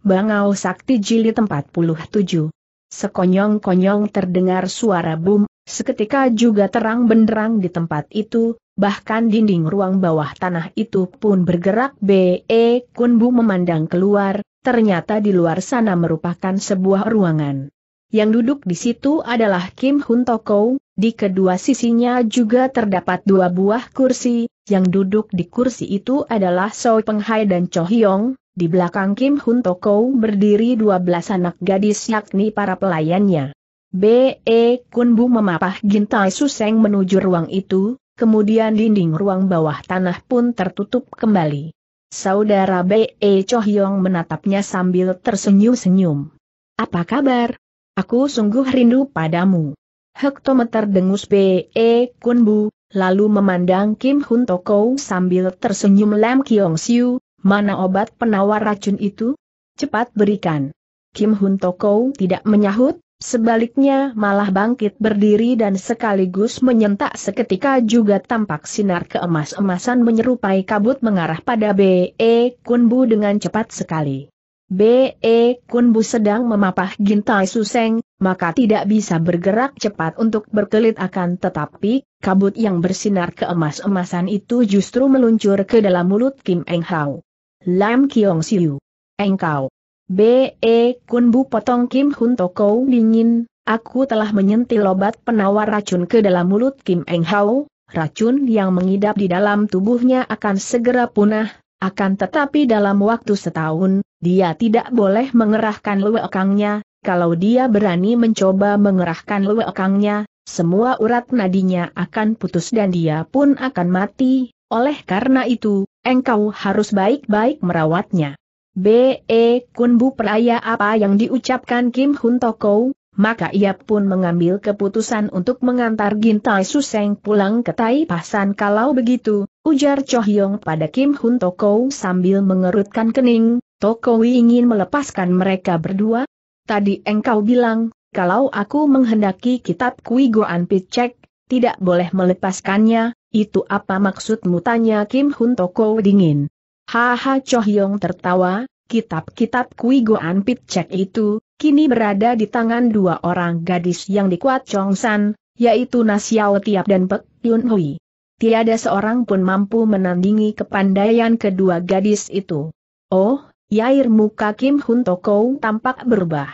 Bangau Sakti Jilid 47. Sekonyong-konyong terdengar suara bum, seketika juga terang benderang di tempat itu, bahkan dinding ruang bawah tanah itu pun bergerak B.E. Kunbu memandang keluar, ternyata di luar sana merupakan sebuah ruangan. Yang duduk di situ adalah Kim Hun Toko, di kedua sisinya juga terdapat dua buah kursi, yang duduk di kursi itu adalah Soi Penghai dan Cho Hyong, di belakang Kim Hun Toko berdiri 12 anak gadis yakni para pelayannya. B.E. Kunbu memapah Gintai Suseng menuju ruang itu, kemudian dinding ruang bawah tanah pun tertutup kembali. Saudara B.E. Chohyong menatapnya sambil tersenyum-senyum. Apa kabar? Aku sungguh rindu padamu. Hektometer dengus B.E. Kunbu, lalu memandang Kim Hun Toko sambil tersenyum Lam Kiong Siu, Mana obat penawar racun itu? Cepat berikan. Kim Hun Toko tidak menyahut, sebaliknya malah bangkit berdiri dan sekaligus menyentak seketika juga tampak sinar keemas-emasan menyerupai kabut mengarah pada B.E. Kunbu dengan cepat sekali. B.E. Kunbu sedang memapah gintai suseng, maka tidak bisa bergerak cepat untuk berkelit akan tetapi, kabut yang bersinar keemas-emasan itu justru meluncur ke dalam mulut Kim Eng Hao. Lam Kiong Siu. Engkau. B.E. Kunbu potong Kim Hun Toko dingin, aku telah menyentil obat penawar racun ke dalam mulut Kim Eng Hao, racun yang mengidap di dalam tubuhnya akan segera punah, akan tetapi dalam waktu setahun, dia tidak boleh mengerahkan luekangnya, kalau dia berani mencoba mengerahkan luekangnya, semua urat nadinya akan putus dan dia pun akan mati, oleh karena itu, engkau harus baik-baik merawatnya. B.E. Kunbu peraya apa yang diucapkan Kim Hun Toko, maka ia pun mengambil keputusan untuk mengantar Gintai Suseng pulang ke Tai Pasan kalau begitu, ujar Chohyong pada Kim Hun Toko sambil mengerutkan kening, Toko ingin melepaskan mereka berdua? Tadi engkau bilang, kalau aku menghendaki kitab Kui Goan Pitchek, tidak boleh melepaskannya, itu apa maksudmu tanya Kim Hun Toko dingin. Haha Chohyong tertawa, kitab-kitab Kui Goan Pit Cek itu, kini berada di tangan dua orang gadis yang dikuat Chong San, yaitu Nasyao Tiap dan Pek Yun Hui. Tiada seorang pun mampu menandingi kepandaian kedua gadis itu. Oh, yair muka Kim Hun Toko tampak berubah.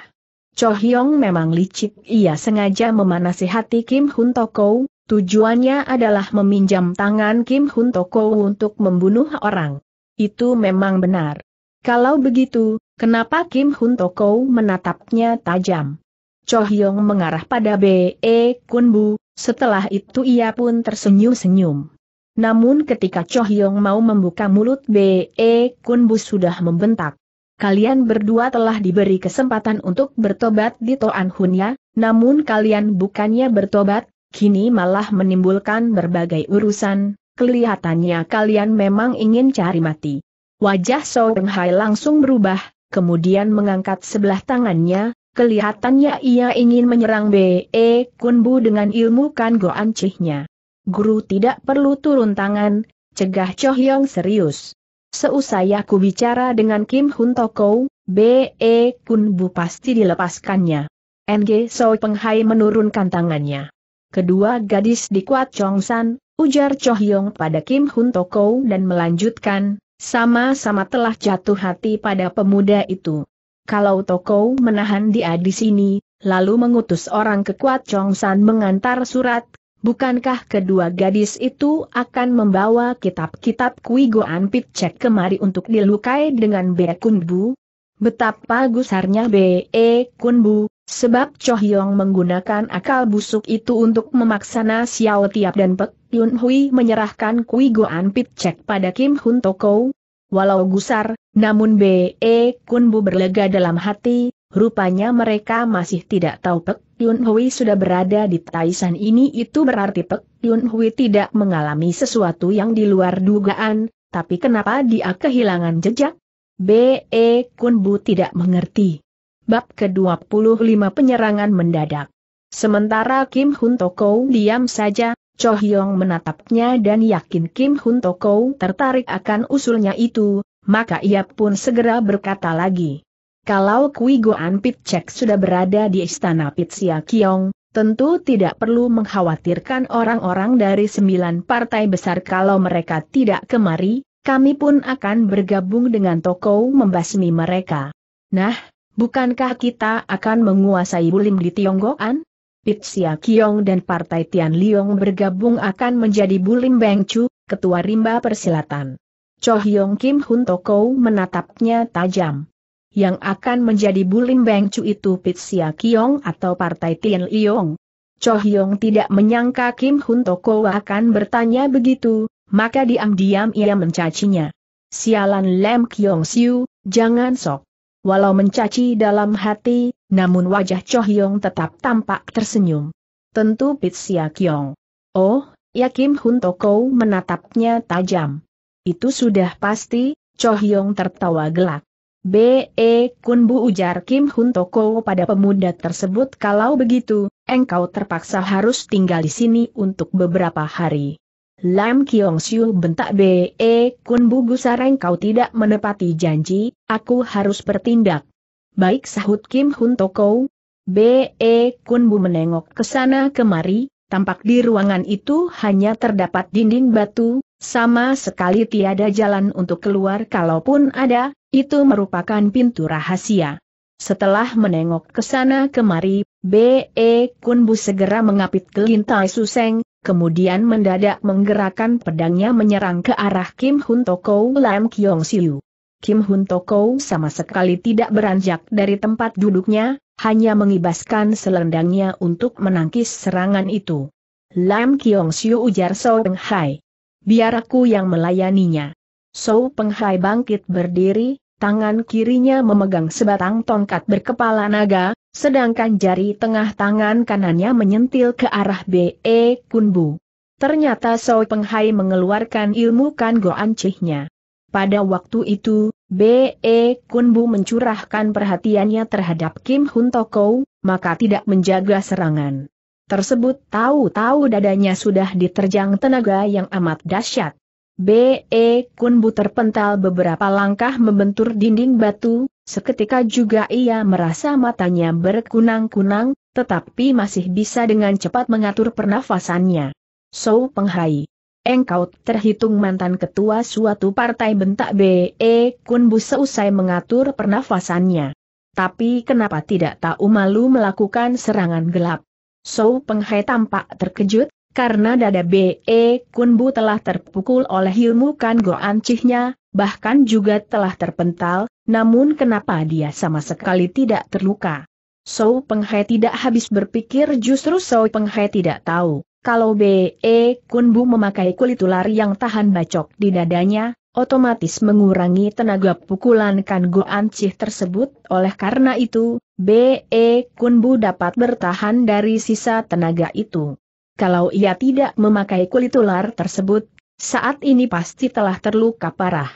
Cho Hyong memang licik, ia sengaja memanasi hati Kim Hun Toko, Tujuannya adalah meminjam tangan Kim Hun Toko untuk membunuh orang. Itu memang benar. Kalau begitu, kenapa Kim Hun Toko menatapnya tajam? Cho Hyong mengarah pada B.E. Kunbu, setelah itu ia pun tersenyum-senyum. Namun ketika Cho Hyong mau membuka mulut B.E. Kunbu sudah membentak. Kalian berdua telah diberi kesempatan untuk bertobat di Toan Hun ya, namun kalian bukannya bertobat, kini malah menimbulkan berbagai urusan, kelihatannya kalian memang ingin cari mati. Wajah Song Hai langsung berubah, kemudian mengangkat sebelah tangannya, kelihatannya ia ingin menyerang B.E. Kunbu dengan ilmu kan Goan Cihnya. Guru tidak perlu turun tangan, cegah Chohyong serius. Seusai aku bicara dengan Kim Hun Toko, B.E. Kunbu pasti dilepaskannya. NG Soi Penghai menurunkan tangannya. Kedua gadis di Kuat Chong San, ujar Chohyong pada Kim Hun Toko dan melanjutkan, sama-sama telah jatuh hati pada pemuda itu. Kalau Toko menahan dia di sini, lalu mengutus orang ke Kuat Chong San mengantar surat, bukankah kedua gadis itu akan membawa kitab-kitab Kui Goan Pit Cek kemari untuk dilukai dengan Be Bu? Betapa gusarnya Be Kunbu, Sebab Chohyong menggunakan akal busuk itu untuk memaksa Na Xiao Tiap dan Pek Yun Hui menyerahkan Kui Goan Pit Cek pada Kim Hun Toko. Walau gusar, namun B.E. Kunbu berlega dalam hati, rupanya mereka masih tidak tahu Pek Yun Hui sudah berada di Taisan ini itu berarti Pek Yun Hui tidak mengalami sesuatu yang di luar dugaan, tapi kenapa dia kehilangan jejak? B.E. Kunbu tidak mengerti. Bab ke-25 Penyerangan Mendadak Sementara Kim Hun Toko diam saja, Cho Hyong menatapnya dan yakin Kim Hun Toko tertarik akan usulnya itu, maka ia pun segera berkata lagi. Kalau Kui Goan Pit Cek sudah berada di istana Pit Sia Kiong, tentu tidak perlu mengkhawatirkan orang-orang dari sembilan partai besar kalau mereka tidak kemari, kami pun akan bergabung dengan toko membasmi mereka. Nah, bukankah kita akan menguasai Bulim di Tionggoan? Pit Sia Kiong dan Partai Tian Liong bergabung akan menjadi Bulim Beng Chu, Ketua Rimba Persilatan. Cho Hyong Kim Hun Toko menatapnya tajam yang akan menjadi bulim Beng Chu itu Pit Sia Kiong atau Partai Tien Liong. Cho Hyong tidak menyangka Kim Hun Toko akan bertanya begitu, maka diam-diam ia mencacinya. Sialan Lem Kiong Siu, jangan sok. Walau mencaci dalam hati, namun wajah Cho Hyong tetap tampak tersenyum. Tentu Pit Sia Kiong. Oh, ya Kim Hun Toko menatapnya tajam. Itu sudah pasti, Cho Hyong tertawa gelak. B.E. Kun Bu ujar Kim Hun Toko pada pemuda tersebut kalau begitu, engkau terpaksa harus tinggal di sini untuk beberapa hari. Lam Kiong Siu bentak B.E. Kun Bu gusar engkau tidak menepati janji, aku harus bertindak. Baik sahut Kim Hun Toko. B.E. Kun Bu menengok ke sana kemari, tampak di ruangan itu hanya terdapat dinding batu, sama sekali tiada jalan untuk keluar kalaupun ada, itu merupakan pintu rahasia. Setelah menengok ke sana kemari, B.E. Kunbu segera mengapit kelintai Suseng, kemudian mendadak menggerakkan pedangnya menyerang ke arah Kim Hun Toko Lam Kiong Siu. Kim Hun Toko sama sekali tidak beranjak dari tempat duduknya, hanya mengibaskan selendangnya untuk menangkis serangan itu. Lam Kiong Siu ujar So Peng Hai. Biar aku yang melayaninya. So Peng Hai bangkit berdiri, tangan kirinya memegang sebatang tongkat berkepala naga, sedangkan jari tengah tangan kanannya menyentil ke arah B.E. Kunbu. Ternyata Soi Penghai mengeluarkan ilmu kan goancihnya. Pada waktu itu, B.E. Kunbu mencurahkan perhatiannya terhadap Kim Hun Toko, maka tidak menjaga serangan. Tersebut tahu-tahu dadanya sudah diterjang tenaga yang amat dahsyat. B.E. Kunbu terpental beberapa langkah membentur dinding batu, seketika juga ia merasa matanya berkunang-kunang, tetapi masih bisa dengan cepat mengatur pernafasannya. So Penghai. Engkau terhitung mantan ketua suatu partai bentak B.E. Kunbu seusai mengatur pernafasannya. Tapi kenapa tidak tahu malu melakukan serangan gelap? So Penghai tampak terkejut, karena dada B.E. Kunbu telah terpukul oleh ilmu kan goancihnya, bahkan juga telah terpental, namun kenapa dia sama sekali tidak terluka. So Penghai tidak habis berpikir justru So Penghai tidak tahu, kalau B.E. Kunbu memakai kulit ular yang tahan bacok di dadanya, otomatis mengurangi tenaga pukulan kan goancih tersebut, oleh karena itu, B.E. Kunbu dapat bertahan dari sisa tenaga itu. Kalau ia tidak memakai kulit ular tersebut, saat ini pasti telah terluka parah.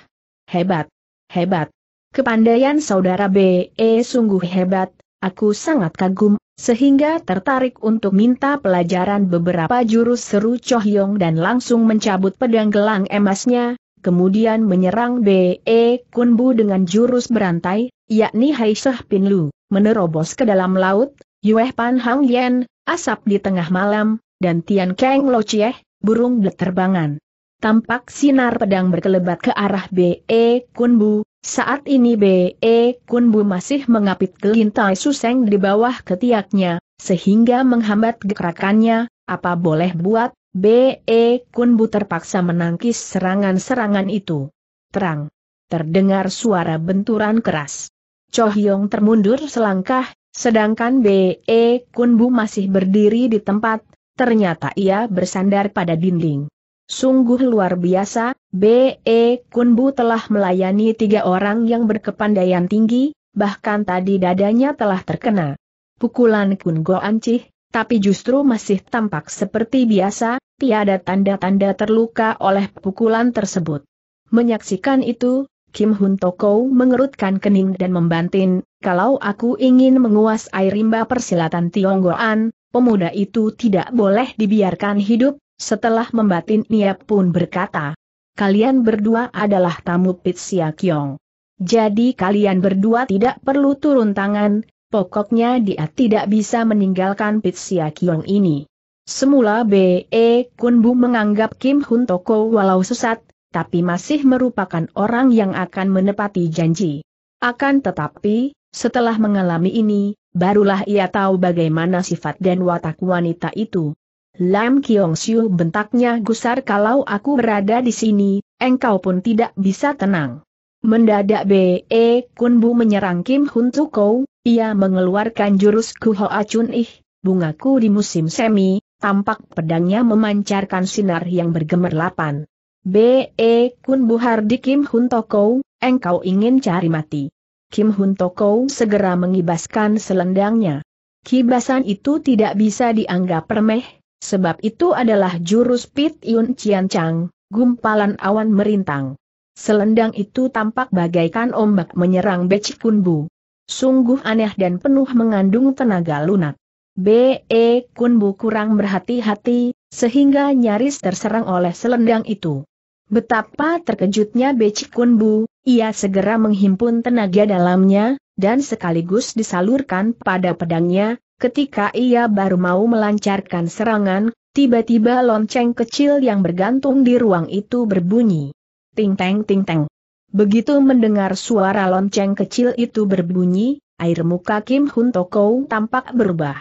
Hebat, hebat. Kepandaian saudara B.E. sungguh hebat, aku sangat kagum, sehingga tertarik untuk minta pelajaran beberapa jurus seru Chohyong dan langsung mencabut pedang gelang emasnya, kemudian menyerang B.E. Kunbu dengan jurus berantai, yakni Haisah Pinlu, menerobos ke dalam laut, Yue Pan Hang Yen, asap di tengah malam, dan Tian Kang Lo Chieh, burung beterbangan. Tampak sinar pedang berkelebat ke arah B.E. Kunbu, saat ini B.E. Kunbu masih mengapit kelintai suseng di bawah ketiaknya, sehingga menghambat gerakannya, apa boleh buat, B.E. Kunbu terpaksa menangkis serangan-serangan itu. Terang. Terdengar suara benturan keras. Cho Hyong termundur selangkah, sedangkan B.E. Kunbu masih berdiri di tempat, ternyata ia bersandar pada dinding. Sungguh luar biasa, B.E. Kunbu telah melayani tiga orang yang berkepandaian tinggi, bahkan tadi dadanya telah terkena pukulan Kun Go Ancih, tapi justru masih tampak seperti biasa, tiada tanda-tanda terluka oleh pukulan tersebut. Menyaksikan itu, Kim Hun Toko mengerutkan kening dan membantin, kalau aku ingin menguasai rimba persilatan Tionggoan, pemuda itu tidak boleh dibiarkan hidup, setelah membatin ia pun berkata, kalian berdua adalah tamu Pit Sia Kiong. Jadi kalian berdua tidak perlu turun tangan, pokoknya dia tidak bisa meninggalkan Pitsia Kiong ini. Semula B.E. Kunbu menganggap Kim Hun Toko walau sesat, tapi masih merupakan orang yang akan menepati janji. Akan tetapi, setelah mengalami ini, barulah ia tahu bagaimana sifat dan watak wanita itu. Lam Kiong Siu bentaknya gusar kalau aku berada di sini, engkau pun tidak bisa tenang. Mendadak B.E. Kunbu menyerang Kim Hun Tuko, ia mengeluarkan jurus Kuho Acun Ih, bungaku di musim semi, tampak pedangnya memancarkan sinar yang bergemerlapan. B.E. Kunbu Hardi Kim Hun Toko, engkau ingin cari mati. Kim Hun Toko segera mengibaskan selendangnya. Kibasan itu tidak bisa dianggap remeh, sebab itu adalah jurus Pit Yun Chian Chang, gumpalan awan merintang. Selendang itu tampak bagaikan ombak menyerang Beci Kunbu. Sungguh aneh dan penuh mengandung tenaga lunak. B.E. Kunbu kurang berhati-hati, sehingga nyaris terserang oleh selendang itu. Betapa terkejutnya Beci Kunbu, ia segera menghimpun tenaga dalamnya, dan sekaligus disalurkan pada pedangnya, ketika ia baru mau melancarkan serangan, tiba-tiba lonceng kecil yang bergantung di ruang itu berbunyi. Ting teng ting teng. Begitu mendengar suara lonceng kecil itu berbunyi, air muka Kim Hun Toko tampak berubah.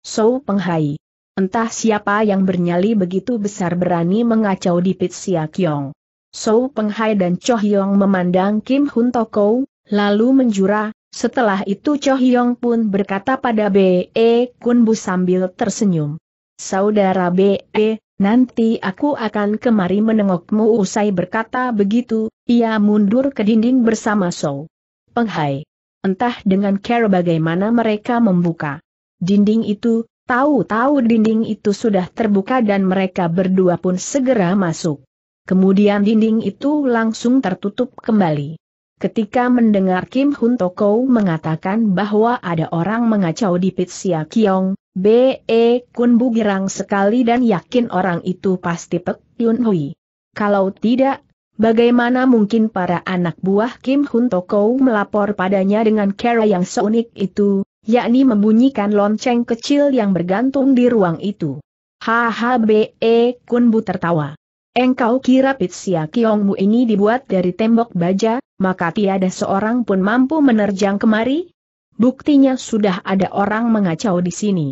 So Penghai. Entah siapa yang bernyali begitu besar berani mengacau di Pit Sia Kiong. So Penghai dan Cho Hyong memandang Kim Hun Toko, lalu menjura, setelah itu Cho Hyong pun berkata pada B.E. Kunbu sambil tersenyum. Saudara B.E., nanti aku akan kemari menengokmu usai berkata begitu, ia mundur ke dinding bersama So Penghai. Entah dengan cara bagaimana mereka membuka dinding itu, Tahu-tahu dinding itu sudah terbuka dan mereka berdua pun segera masuk. Kemudian dinding itu langsung tertutup kembali. Ketika mendengar Kim Hun Toko mengatakan bahwa ada orang mengacau di Pitsia Kiong, B.E. Kun Bu girang sekali dan yakin orang itu pasti Pek Yun Hui. Kalau tidak, bagaimana mungkin para anak buah Kim Hun Toko melapor padanya dengan cara yang seunik itu, yakni membunyikan lonceng kecil yang bergantung di ruang itu. HHBE Kunbu tertawa. Engkau kira Pitsia Kiongmu ini dibuat dari tembok baja, maka tiada seorang pun mampu menerjang kemari? Buktinya sudah ada orang mengacau di sini.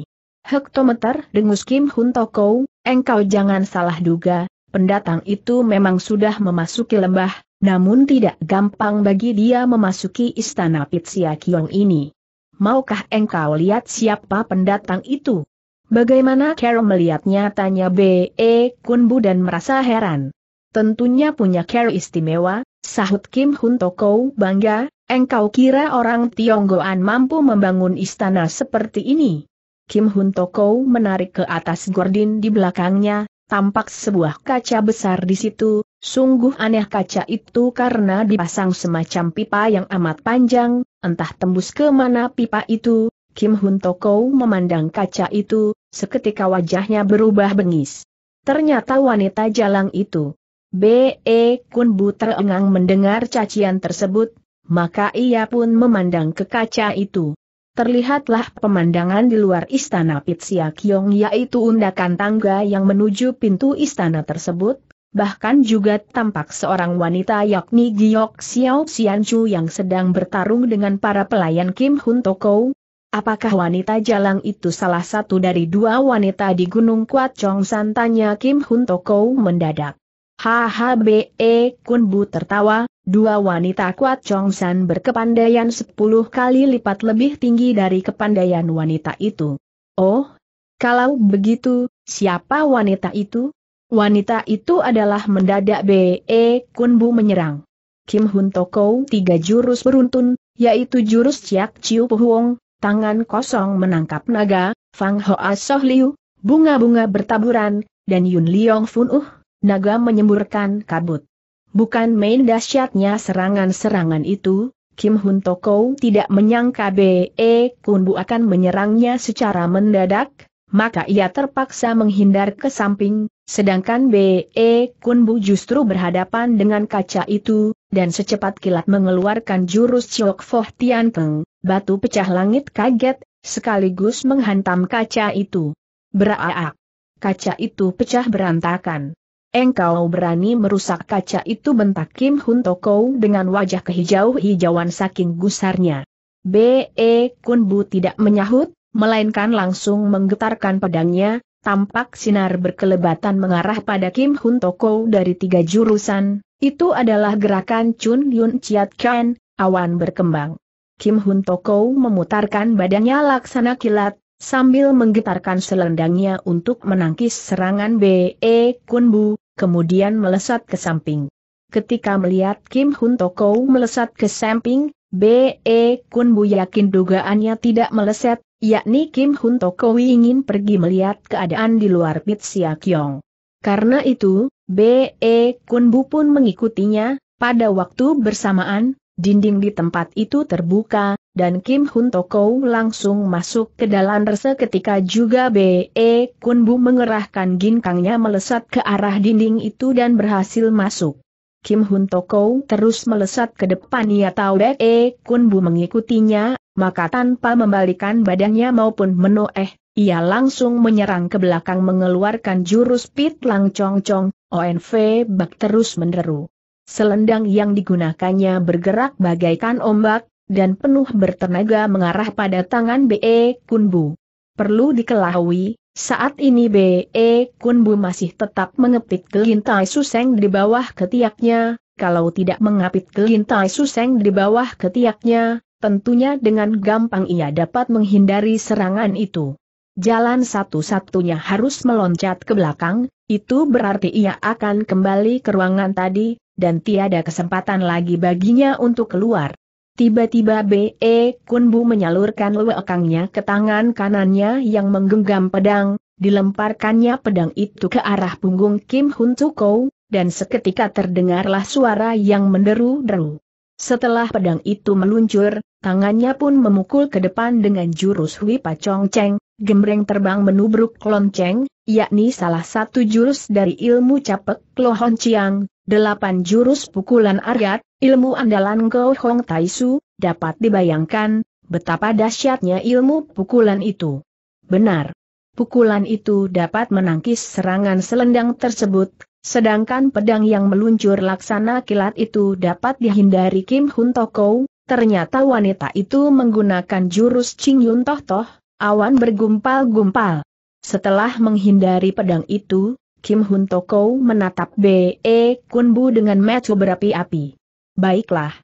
Hektometer dengus Kim Hun Toko, engkau jangan salah duga, pendatang itu memang sudah memasuki lembah, namun tidak gampang bagi dia memasuki istana Pitsia Kiong ini. Maukah engkau lihat siapa pendatang itu? Bagaimana Carol melihatnya? Tanya B.E. Kunbu dan merasa heran. Tentunya punya Carol istimewa, sahut Kim Hun Toko bangga, engkau kira orang Tionggoan mampu membangun istana seperti ini? Kim Hun Toko menarik ke atas gordin di belakangnya, tampak sebuah kaca besar di situ, Sungguh aneh kaca itu karena dipasang semacam pipa yang amat panjang, entah tembus ke mana pipa itu, Kim Hun Toko memandang kaca itu, seketika wajahnya berubah bengis. Ternyata wanita jalang itu. B.E. Kun Bu terengang mendengar cacian tersebut, maka ia pun memandang ke kaca itu. Terlihatlah pemandangan di luar istana Pitsia Kiong yaitu undakan tangga yang menuju pintu istana tersebut, Bahkan juga tampak seorang wanita yakni Giok Xiao Xianchu yang sedang bertarung dengan para pelayan Kim Hun Toko. Apakah wanita jalang itu salah satu dari dua wanita di Gunung Kuat Chong San tanya Kim Hun Toko mendadak. HHBE Kun Bu tertawa, dua wanita Kuat Chong San berkepandaian sepuluh kali lipat lebih tinggi dari kepandaian wanita itu. Oh, kalau begitu, siapa wanita itu? Wanita itu adalah mendadak B.E. Kunbu menyerang. Kim Hun Toko tiga jurus beruntun, yaitu jurus Ciak Ciu Puhuong, tangan kosong menangkap naga, Fang Hoa Soh Liu, bunga-bunga bertaburan, dan Yun Liong Fun Uh, naga menyemburkan kabut. Bukan main dahsyatnya serangan-serangan itu, Kim Hun Toko tidak menyangka B.E. Kunbu akan menyerangnya secara mendadak, maka ia terpaksa menghindar ke samping, sedangkan B.E. Kunbu justru berhadapan dengan kaca itu, dan secepat kilat mengeluarkan jurus Chok Foh Tian Peng, batu pecah langit kaget, sekaligus menghantam kaca itu. Beraak. Kaca itu pecah berantakan. Engkau berani merusak kaca itu bentak Kim Hun Toko dengan wajah kehijau-hijauan saking gusarnya. B.E. Kunbu tidak menyahut, melainkan langsung menggetarkan pedangnya, tampak sinar berkelebatan mengarah pada Kim Hun Toko dari tiga jurusan, itu adalah gerakan Chun Yun Chiat Ken, awan berkembang. Kim Hun Toko memutarkan badannya laksana kilat, sambil menggetarkan selendangnya untuk menangkis serangan B.E. Kun kemudian melesat ke samping. Ketika melihat Kim Hun Toko melesat ke samping, B.E. Kun yakin dugaannya tidak meleset, yakni Kim Hun Tokowi ingin pergi melihat keadaan di luar Pit Sia Kyong. Karena itu, B.E. Kunbu pun mengikutinya, pada waktu bersamaan, dinding di tempat itu terbuka, dan Kim Hun Toko langsung masuk ke dalam rese ketika juga B.E. Kunbu mengerahkan ginkangnya melesat ke arah dinding itu dan berhasil masuk. Kim Hun Toko terus melesat ke depan ia tahu B.E. Kunbu mengikutinya, maka tanpa membalikan badannya maupun menoeh, ia langsung menyerang ke belakang mengeluarkan jurus pit lang chong chong, ONV bak terus menderu. Selendang yang digunakannya bergerak bagaikan ombak, dan penuh bertenaga mengarah pada tangan B.E. Kunbu. Perlu diketahui, saat ini B.E. Kunbu masih tetap mengepit gelintai suseng di bawah ketiaknya, kalau tidak mengapit gelintai suseng di bawah ketiaknya, tentunya dengan gampang ia dapat menghindari serangan itu. Jalan satu-satunya harus meloncat ke belakang, itu berarti ia akan kembali ke ruangan tadi, dan tiada kesempatan lagi baginya untuk keluar. Tiba-tiba B.E. Kunbu menyalurkan lewekangnya ke tangan kanannya yang menggenggam pedang, dilemparkannya pedang itu ke arah punggung Kim Hun Tuko, dan seketika terdengarlah suara yang menderu-deru. Setelah pedang itu meluncur, tangannya pun memukul ke depan dengan jurus Hui Pacong Cheng, gembreng terbang menubruk lonceng, yakni salah satu jurus dari ilmu capek Klohon Chiang, delapan jurus pukulan Aryat, ilmu andalan Go Hong Taisu, dapat dibayangkan, betapa dahsyatnya ilmu pukulan itu. Benar. Pukulan itu dapat menangkis serangan selendang tersebut, Sedangkan pedang yang meluncur laksana kilat itu dapat dihindari Kim Hun Toko, ternyata wanita itu menggunakan jurus Ching Yun Toh Toh, awan bergumpal-gumpal. Setelah menghindari pedang itu, Kim Hun Toko menatap B.E. Kunbu dengan mata berapi-api. Baiklah.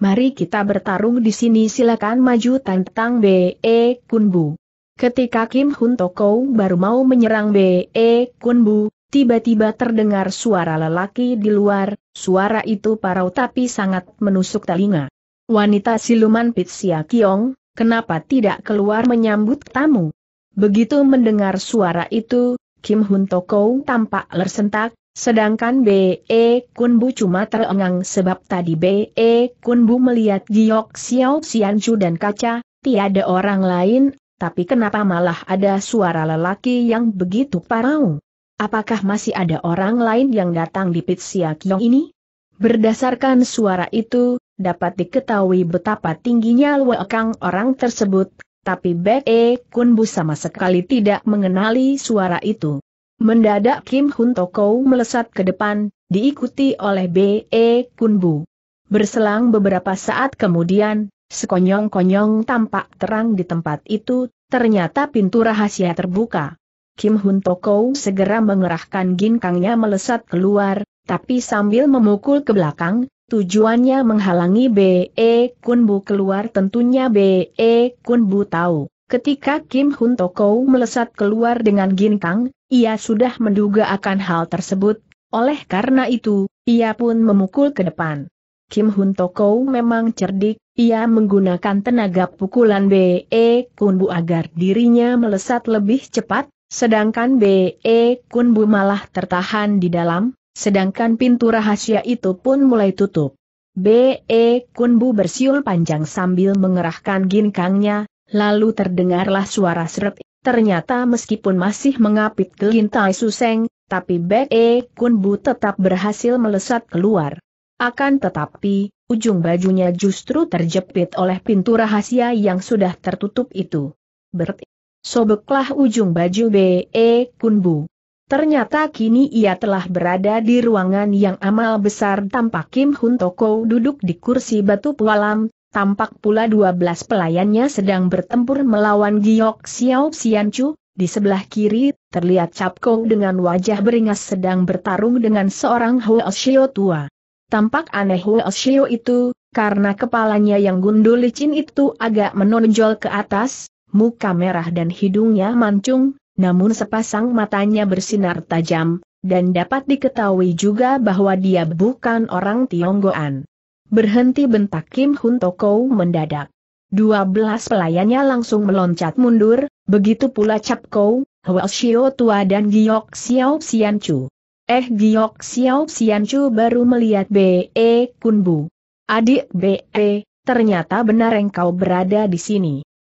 Mari kita bertarung di sini silakan maju tantang B.E. Kunbu. Ketika Kim Hun Toko baru mau menyerang B.E. Kunbu, Tiba-tiba terdengar suara lelaki di luar, suara itu parau tapi sangat menusuk telinga. Wanita siluman Pitsia Kiong, kenapa tidak keluar menyambut tamu? Begitu mendengar suara itu, Kim Hun Toko tampak lersentak, sedangkan B.E. Kunbu cuma terengang sebab tadi B.E. Kunbu melihat Giok Xiao Xianju dan kaca, tiada orang lain, tapi kenapa malah ada suara lelaki yang begitu parau? Apakah masih ada orang lain yang datang di Pit Kyong ini? Berdasarkan suara itu, dapat diketahui betapa tingginya luekang orang tersebut, tapi Bek E Kun Bu sama sekali tidak mengenali suara itu. Mendadak Kim Hun Toko melesat ke depan, diikuti oleh B E Kun Bu. Berselang beberapa saat kemudian, sekonyong-konyong tampak terang di tempat itu, ternyata pintu rahasia terbuka. Kim Hun Toko segera mengerahkan ginkangnya melesat keluar, tapi sambil memukul ke belakang, tujuannya menghalangi B.E. Kunbu keluar tentunya B.E. Kunbu tahu. Ketika Kim Hun Toko melesat keluar dengan ginkang, ia sudah menduga akan hal tersebut, oleh karena itu, ia pun memukul ke depan. Kim Hun Toko memang cerdik, ia menggunakan tenaga pukulan B.E. Kunbu agar dirinya melesat lebih cepat, Sedangkan B.E. Kunbu malah tertahan di dalam, sedangkan pintu rahasia itu pun mulai tutup. B.E. Kunbu bersiul panjang sambil mengerahkan ginkangnya, lalu terdengarlah suara seret Ternyata meskipun masih mengapit ke Gintai Suseng, tapi Bek E Kun Bu tetap berhasil melesat keluar. Akan tetapi, ujung bajunya justru terjepit oleh pintu rahasia yang sudah tertutup itu. Bert, sobeklah ujung baju B.E. Kunbu. Ternyata kini ia telah berada di ruangan yang amal besar tampak Kim Hun Toko duduk di kursi batu pualam, tampak pula dua belas pelayannya sedang bertempur melawan Giok Xiao Xianchu, di sebelah kiri, terlihat Cap Kong dengan wajah beringas sedang bertarung dengan seorang Huo tua. Tampak aneh Shio itu, karena kepalanya yang gundul licin itu agak menonjol ke atas, muka merah dan hidungnya mancung, namun sepasang matanya bersinar tajam, dan dapat diketahui juga bahwa dia bukan orang Tionggoan. Berhenti bentak Kim Hun Toko mendadak. Dua belas pelayannya langsung meloncat mundur, begitu pula Cap Kou, Shio tua dan Giok Xiao Xian Chu. Eh Giok Xiao Xianchu baru melihat B.E. Kunbu. Adik B.E., ternyata benar engkau berada di sini.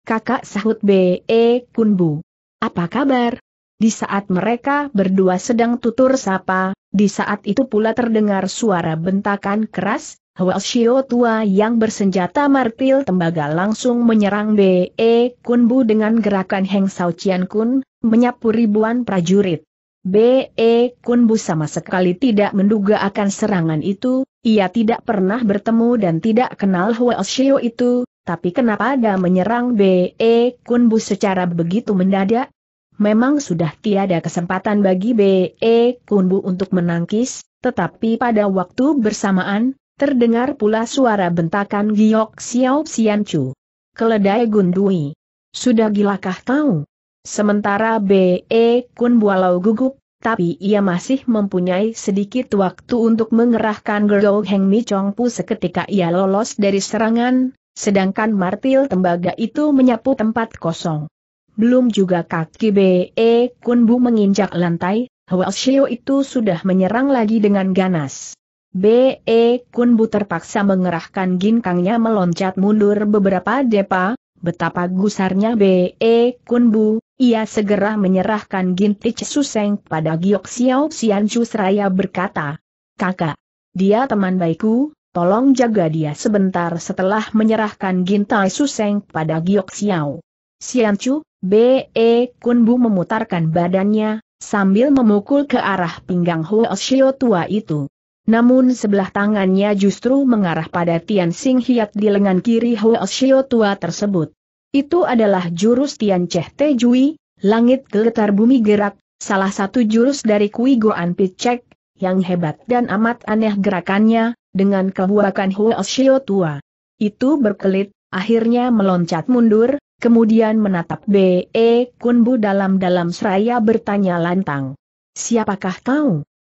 Kakak sahut B.E. Kunbu. Apa kabar? Di saat mereka berdua sedang tutur sapa, di saat itu pula terdengar suara bentakan keras, Hwasyo tua yang bersenjata martil tembaga langsung menyerang B.E. Kunbu dengan gerakan Heng Sao Chian Kun, menyapu ribuan prajurit. B.E. Kunbu sama sekali tidak menduga akan serangan itu, ia tidak pernah bertemu dan tidak kenal Hwel Shio itu, tapi kenapa ada menyerang B.E. Kunbu secara begitu mendadak? Memang sudah tiada kesempatan bagi B.E. Kunbu untuk menangkis, tetapi pada waktu bersamaan, terdengar pula suara bentakan Giok Xiao Xianchu. Keledai Gundui. Sudah gilakah kau? Sementara B.E. Kun walau gugup, tapi ia masih mempunyai sedikit waktu untuk mengerahkan Gerou Heng Mi Chong Pu seketika ia lolos dari serangan, sedangkan martil tembaga itu menyapu tempat kosong. Belum juga kaki B.E. Kun Bu menginjak lantai, Hwal Shio itu sudah menyerang lagi dengan ganas. B.E. Kun Bu terpaksa mengerahkan ginkangnya meloncat mundur beberapa depa, betapa gusarnya B.E. Kun Bu, ia segera menyerahkan Gintik Suseng pada Giok Xiao Xianchu seraya berkata, Kakak, dia teman baikku, tolong jaga dia sebentar setelah menyerahkan Gintai Suseng pada Giok Xiao. Xianchu, B.E. Kunbu memutarkan badannya, sambil memukul ke arah pinggang Huo Shio tua itu. Namun sebelah tangannya justru mengarah pada Tian Sing Hiat di lengan kiri Huo Shio tua tersebut. Itu adalah jurus Tian Cheh Te Jui, langit getar bumi gerak, salah satu jurus dari Kui Goan Picek, yang hebat dan amat aneh gerakannya, dengan kehuakan Huo Shio tua. Itu berkelit, akhirnya meloncat mundur, kemudian menatap B.E. Kunbu dalam-dalam seraya bertanya lantang. Siapakah kau?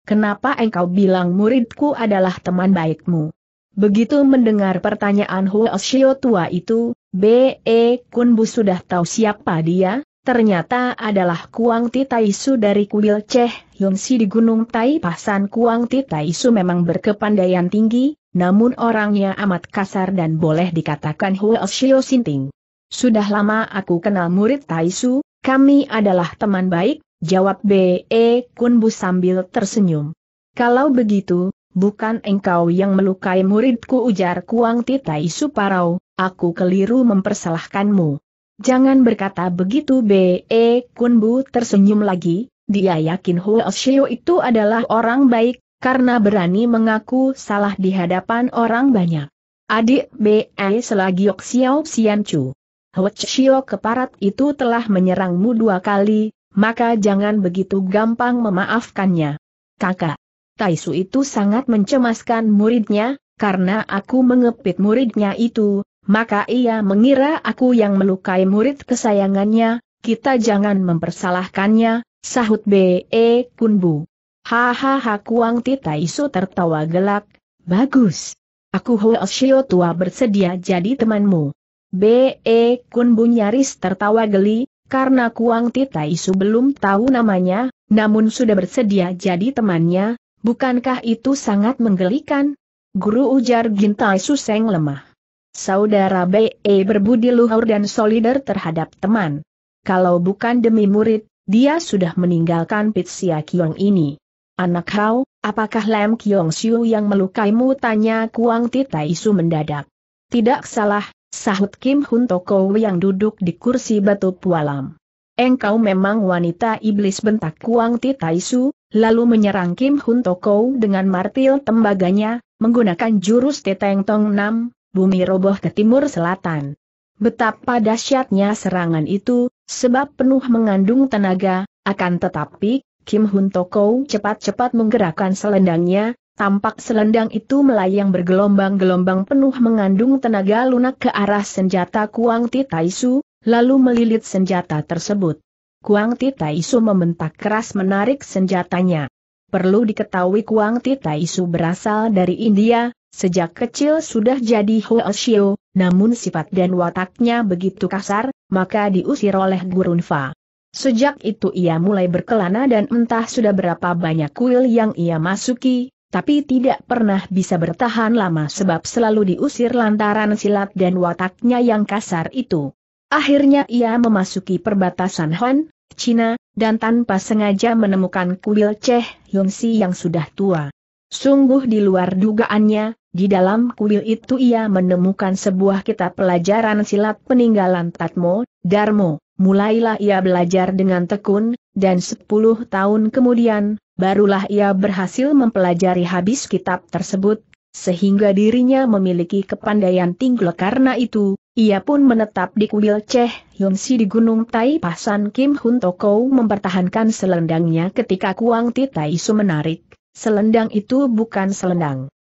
Kenapa engkau bilang muridku adalah teman baikmu? Begitu mendengar pertanyaan Huo Shio tua itu, B.E. Kunbu sudah tahu siapa dia, ternyata adalah Kuang Titaisu dari kuil Ceh Yongsi di Gunung Tai Pasan Kuang Titaisu memang berkepandaian tinggi, namun orangnya amat kasar dan boleh dikatakan Huo Shio Sinting. Sudah lama aku kenal murid Taisu, kami adalah teman baik, jawab B.E. Kunbu sambil tersenyum. Kalau begitu, bukan engkau yang melukai muridku ujar Kuang Titai Suparau, aku keliru mempersalahkanmu. Jangan berkata begitu B.E. Kunbu tersenyum lagi, dia yakin Huo Shio itu adalah orang baik, karena berani mengaku salah di hadapan orang banyak. Adik B.E. selagi Xiao Xianchu. Huo Shio keparat itu telah menyerangmu dua kali, maka jangan begitu gampang memaafkannya. Kakak. Taisu itu sangat mencemaskan muridnya, karena aku mengepit muridnya itu, maka ia mengira aku yang melukai murid kesayangannya, kita jangan mempersalahkannya, sahut B.E. Kunbu. Hahaha Kuang Titaisu tertawa gelak, bagus. Aku Shio tua bersedia jadi temanmu. B.E. Kunbu nyaris tertawa geli, karena Kuang Titaisu belum tahu namanya, namun sudah bersedia jadi temannya, Bukankah itu sangat menggelikan? Guru ujar Gintai Suseng lemah. Saudara B.E. berbudi luhur dan solidar terhadap teman. kalau bukan demi murid, dia sudah meninggalkan Pitsia Kiong ini. Anak kau, apakah Lam Kiong Siu yang melukaimu? Tanya Kuang Titaisu mendadak. Tidak salah, sahut Kim Hun Toko yang duduk di kursi batu pualam. Engkau memang wanita iblis bentak Kuang Titaisu, lalu menyerang Kim Hun Toko dengan martil tembaganya, menggunakan jurus Teteng Tong Nam, bumi roboh ke timur selatan. Betapa dahsyatnya serangan itu, sebab penuh mengandung tenaga, akan tetapi, Kim Hun Toko cepat-cepat menggerakkan selendangnya, tampak selendang itu melayang bergelombang-gelombang penuh mengandung tenaga lunak ke arah senjata Kuang Titaisu, lalu melilit senjata tersebut. Kuang Titaisu membentak keras menarik senjatanya. Perlu diketahui Kuang Titaisu berasal dari India, Sejak kecil sudah jadi Hoeshio, namun sifat dan wataknya begitu kasar, maka diusir oleh Gurunfa. Sejak itu ia mulai berkelana dan entah sudah berapa banyak kuil yang ia masuki, tapi tidak pernah bisa bertahan lama sebab selalu diusir lantaran silat dan wataknya yang kasar itu. Akhirnya ia memasuki perbatasan Han, Cina, dan tanpa sengaja menemukan kuil Ceh Yongsi yang sudah tua. Sungguh di luar dugaannya, di dalam kuil itu ia menemukan sebuah kitab pelajaran silat peninggalan Tatmo, Darmo. Mulailah ia belajar dengan tekun, dan sepuluh tahun kemudian, barulah ia berhasil mempelajari habis kitab tersebut, sehingga dirinya memiliki kepandaian tinggi karena itu, ia pun menetap di kuil Ceh Yongsi di Gunung Tai Pasan Kim Hun Toko mempertahankan selendangnya ketika Kuang Titaisu menarik. Selendang itu bukan selendang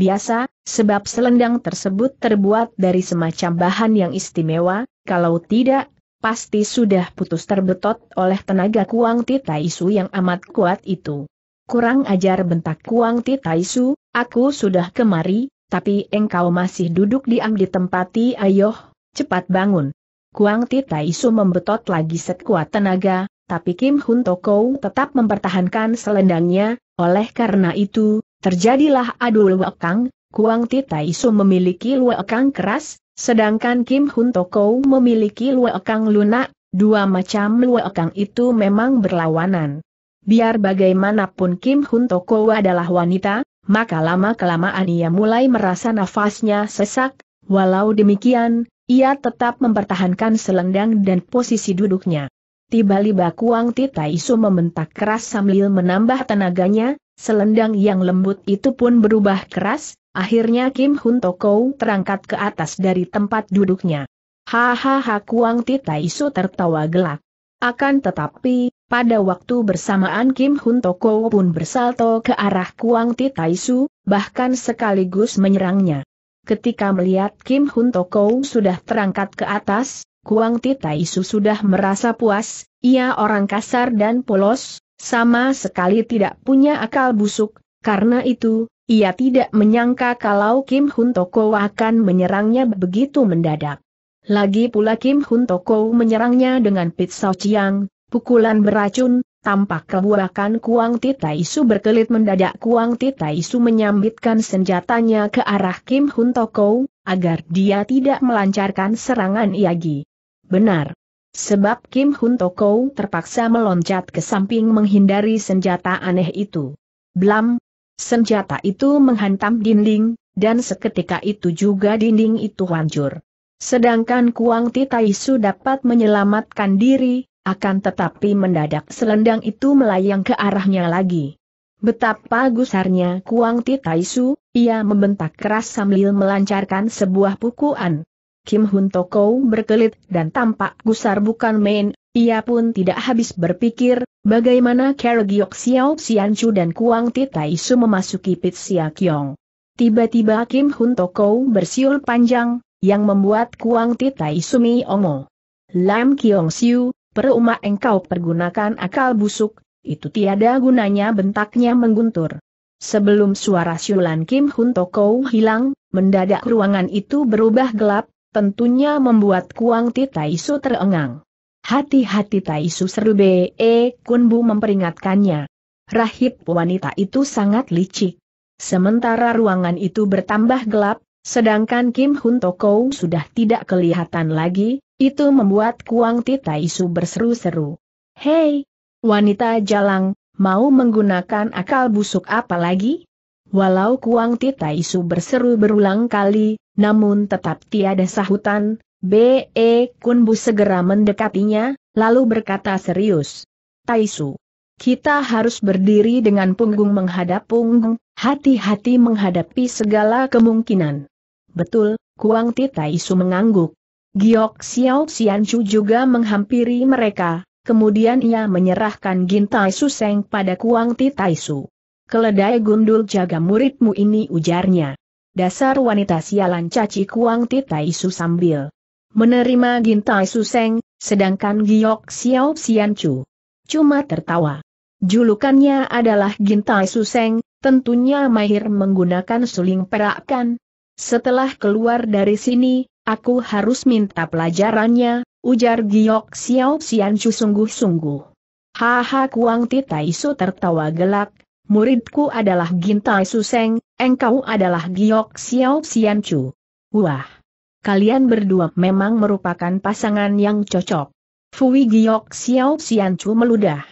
biasa, sebab selendang tersebut terbuat dari semacam bahan yang istimewa, kalau tidak, pasti sudah putus terbetot oleh tenaga Kuang Titaisu yang amat kuat itu. Kurang ajar bentak Kuang Titaisu, aku sudah kemari, tapi engkau masih duduk diam di tempati ayo, cepat bangun. Kuang Titaisu membetot lagi sekuat tenaga, tapi Kim Hun Toko tetap mempertahankan selendangnya, oleh karena itu, Terjadilah adu luekang, Kuang Titaisu memiliki luekang keras, sedangkan Kim Hun Toko memiliki luekang lunak, dua macam luekang itu memang berlawanan. Biar bagaimanapun Kim Hun Toko adalah wanita, maka lama-kelamaan ia mulai merasa nafasnya sesak, walau demikian, ia tetap mempertahankan selendang dan posisi duduknya. Tiba-tiba Kuang Titaisu membentak keras sambil menambah tenaganya, selendang yang lembut itu pun berubah keras, akhirnya Kim Hun Toko terangkat ke atas dari tempat duduknya. Hahaha Kuang Titaisu tertawa gelak. Akan tetapi, pada waktu bersamaan Kim Hun Toko pun bersalto ke arah Kuang Titaisu, bahkan sekaligus menyerangnya. Ketika melihat Kim Hun Toko sudah terangkat ke atas, Kuang Titaisu sudah merasa puas, ia orang kasar dan polos, sama sekali tidak punya akal busuk, karena itu, ia tidak menyangka kalau Kim Hun Toko akan menyerangnya begitu mendadak. Lagi pula Kim Hun Toko menyerangnya dengan pitsau ciang, pukulan beracun, tampak kebuakan Kuang Titaisu berkelit mendadak Kuang Titaisu menyambitkan senjatanya ke arah Kim Hun Toko, agar dia tidak melancarkan serangan Iagi. Benar. Sebab Kim Hun Toko terpaksa meloncat ke samping menghindari senjata aneh itu. Blam! Senjata itu menghantam dinding, dan seketika itu juga dinding itu hancur. Sedangkan Kuang Titaisu dapat menyelamatkan diri, akan tetapi mendadak selendang itu melayang ke arahnya lagi. Betapa gusarnya Kuang Titaisu, ia membentak keras sambil melancarkan sebuah pukulan. Kim Hun Toko berkelit dan tampak gusar bukan main, ia pun tidak habis berpikir, bagaimana Karagiok Xiao Xianchu dan Kuang Titaisu memasuki Pit Sia Kiong. Tiba-tiba Kim Hun Toko bersiul panjang, yang membuat Kuang Titaisu omo. Lam Kiong Siu, perumah engkau pergunakan akal busuk, itu tiada gunanya bentaknya mengguntur. Sebelum suara siulan Kim Hun Toko hilang, mendadak ruangan itu berubah gelap, tentunya membuat Kuang Ti Taisu terengang. Hati-hati Taisu seru B.E. Kunbu memperingatkannya. Rahib wanita itu sangat licik. Sementara ruangan itu bertambah gelap, sedangkan Kim Hun Toko sudah tidak kelihatan lagi, Itu membuat Kuang Titaisu berseru-seru. Hei, wanita jalang, mau menggunakan akal busuk apa lagi? Walau Kuang Titaisu berseru berulang kali, namun tetap tiada sahutan, B.E. Kunbu segera mendekatinya, lalu berkata serius. Taisu. Kita harus berdiri dengan punggung menghadap punggung, hati-hati menghadapi segala kemungkinan. Betul, Kuang Titaisu mengangguk. Giok Xiao Xianchu juga menghampiri mereka, kemudian ia menyerahkan Gintai Suseng pada Kuang Titaisu. Keledai gundul jaga muridmu ini ujarnya. Dasar wanita sialan caci Kuang Titaisu sambil menerima Gintai Suseng, sedangkan Giok Xiao Xianchu cuma tertawa. Julukannya adalah Gintai Suseng, tentunya mahir menggunakan suling perak kan. Setelah keluar dari sini, aku harus minta pelajarannya, ujar Giok Xiao Xianchu sungguh-sungguh. Haha Kuang Titaisu tertawa gelak, muridku adalah Gintai Suseng, engkau adalah Giok Xiao Xianchu. Wah! kalian berdua memang merupakan pasangan yang cocok. Fui Giok Xiao Xianchu meludah.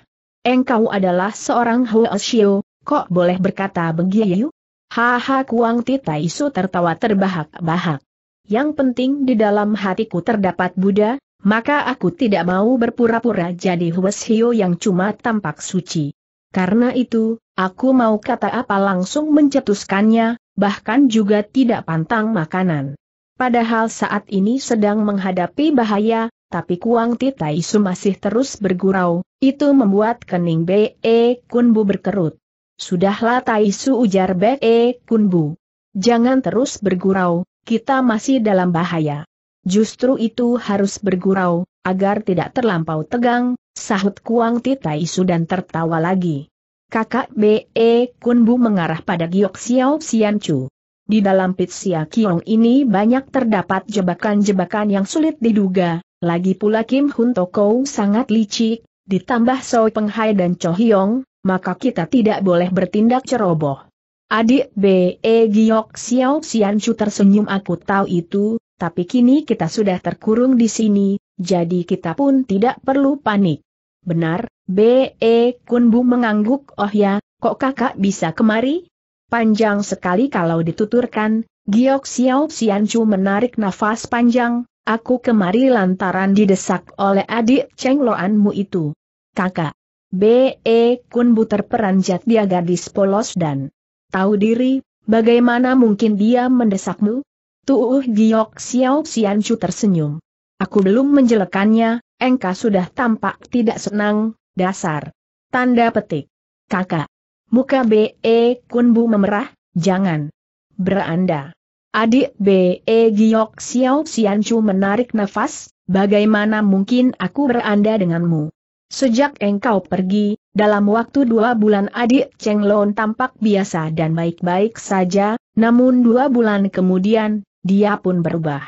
Engkau adalah seorang Huoshio, kok boleh berkata begitu? Haha Kuang Titaisu tertawa terbahak-bahak. Yang penting di dalam hatiku terdapat Buddha, maka aku tidak mau berpura-pura jadi Huoshio yang cuma tampak suci. Karena itu, aku mau kata apa langsung mencetuskannya, bahkan juga tidak pantang makanan. Padahal saat ini sedang menghadapi bahaya, tapi Kuang Titaisu masih terus bergurau, itu membuat kening B.E. Kunbu berkerut. Sudahlah Taisu ujar B.E. Kunbu. Jangan terus bergurau, kita masih dalam bahaya. Justru itu harus bergurau, agar tidak terlampau tegang, sahut Kuang Titaisu dan tertawa lagi. Kakak B.E. Kunbu mengarah pada Giok Xiao Xianchu. Di dalam Pitsia Kiong ini banyak terdapat jebakan-jebakan yang sulit diduga, lagi pula Kim Hun Toko sangat licik, ditambah Soi Penghai dan Cho Hyong, maka kita tidak boleh bertindak ceroboh. Adik B. E. Giok Xiao Xianchu tersenyum aku tahu itu, tapi kini kita sudah terkurung di sini, jadi kita pun tidak perlu panik. Benar, B. E. Kunbu mengangguk oh ya, kok kakak bisa kemari? Panjang sekali kalau dituturkan, Giok Xiao Xianchu menarik nafas panjang, aku kemari lantaran didesak oleh adik Cheng Loanmu itu. Kakak. B.E. Kunbu terperanjat dia gadis polos dan tahu diri, bagaimana mungkin dia mendesakmu? Tuh Giok Xiao Xianchu tersenyum. Aku belum menjelekannya, engkau sudah tampak tidak senang, dasar. Tanda petik. Kakak. Muka B.E. Kunbu memerah, jangan beranda. Adik B.E. Giok Xiao Xianchu menarik nafas, bagaimana mungkin aku beranda denganmu? Sejak engkau pergi, dalam waktu dua bulan adik Cheng Lon tampak biasa dan baik-baik saja, namun dua bulan kemudian, dia pun berubah.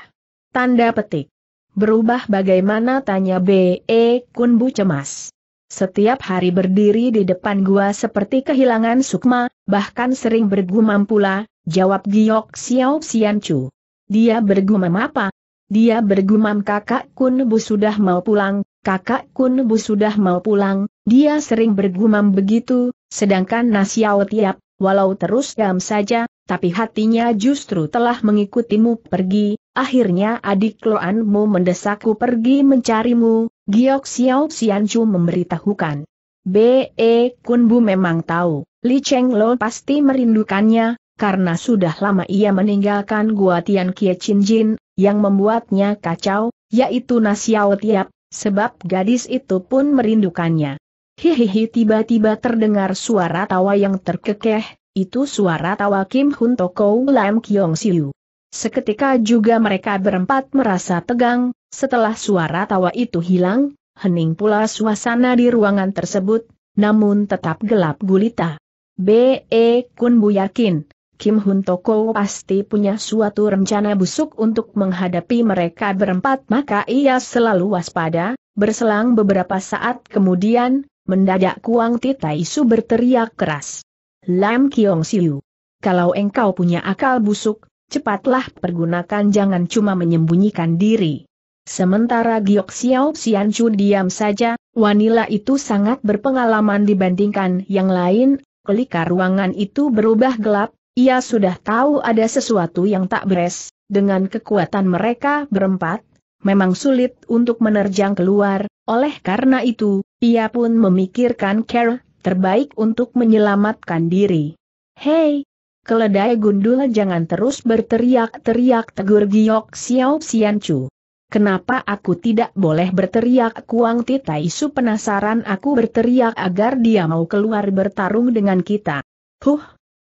Tanda petik. Berubah bagaimana tanya B.E. Kunbu cemas. Setiap hari berdiri di depan gua seperti kehilangan sukma, bahkan sering bergumam pula, jawab Giok Xiao Xianchu. Dia bergumam apa? Dia bergumam kakak Kun Bu sudah mau pulang, kakak Kun Bu sudah mau pulang, dia sering bergumam begitu, sedangkan Nasiao Tiap, walau terus diam saja, tapi hatinya justru telah mengikutimu pergi, akhirnya adik Loanmu mendesakku pergi mencarimu, Giok Xiao Xianchu memberitahukan. B.E. Kunbu memang tahu, Li Cheng Lo pasti merindukannya, karena sudah lama ia meninggalkan Gua Tian Kie Chin Jin, yang membuatnya kacau, yaitu Nasiao Tiap, sebab gadis itu pun merindukannya. Hihihi tiba-tiba terdengar suara tawa yang terkekeh, itu suara tawa Kim Hun Toko Lam Kiong Siu. Seketika juga mereka berempat merasa tegang, setelah suara tawa itu hilang, hening pula suasana di ruangan tersebut, namun tetap gelap gulita. B.E. Kunbu yakin, Kim Hun Toko pasti punya suatu rencana busuk untuk menghadapi mereka berempat maka ia selalu waspada, berselang beberapa saat kemudian, mendadak Kuang Titaisu berteriak keras. Lam Kiong Siu. Kalau engkau punya akal busuk, cepatlah pergunakan jangan cuma menyembunyikan diri. Sementara Giok Xiao Xianchu diam saja, wanita itu sangat berpengalaman dibandingkan yang lain, ketika ruangan itu berubah gelap, ia sudah tahu ada sesuatu yang tak beres, dengan kekuatan mereka berempat, memang sulit untuk menerjang keluar, oleh karena itu, ia pun memikirkan cara terbaik untuk menyelamatkan diri. Hei! Keledai gundul jangan terus berteriak-teriak tegur Giok Xiao Xianchu. Kenapa aku tidak boleh berteriak Kuang Titaisu penasaran aku berteriak agar dia mau keluar bertarung dengan kita. Huh!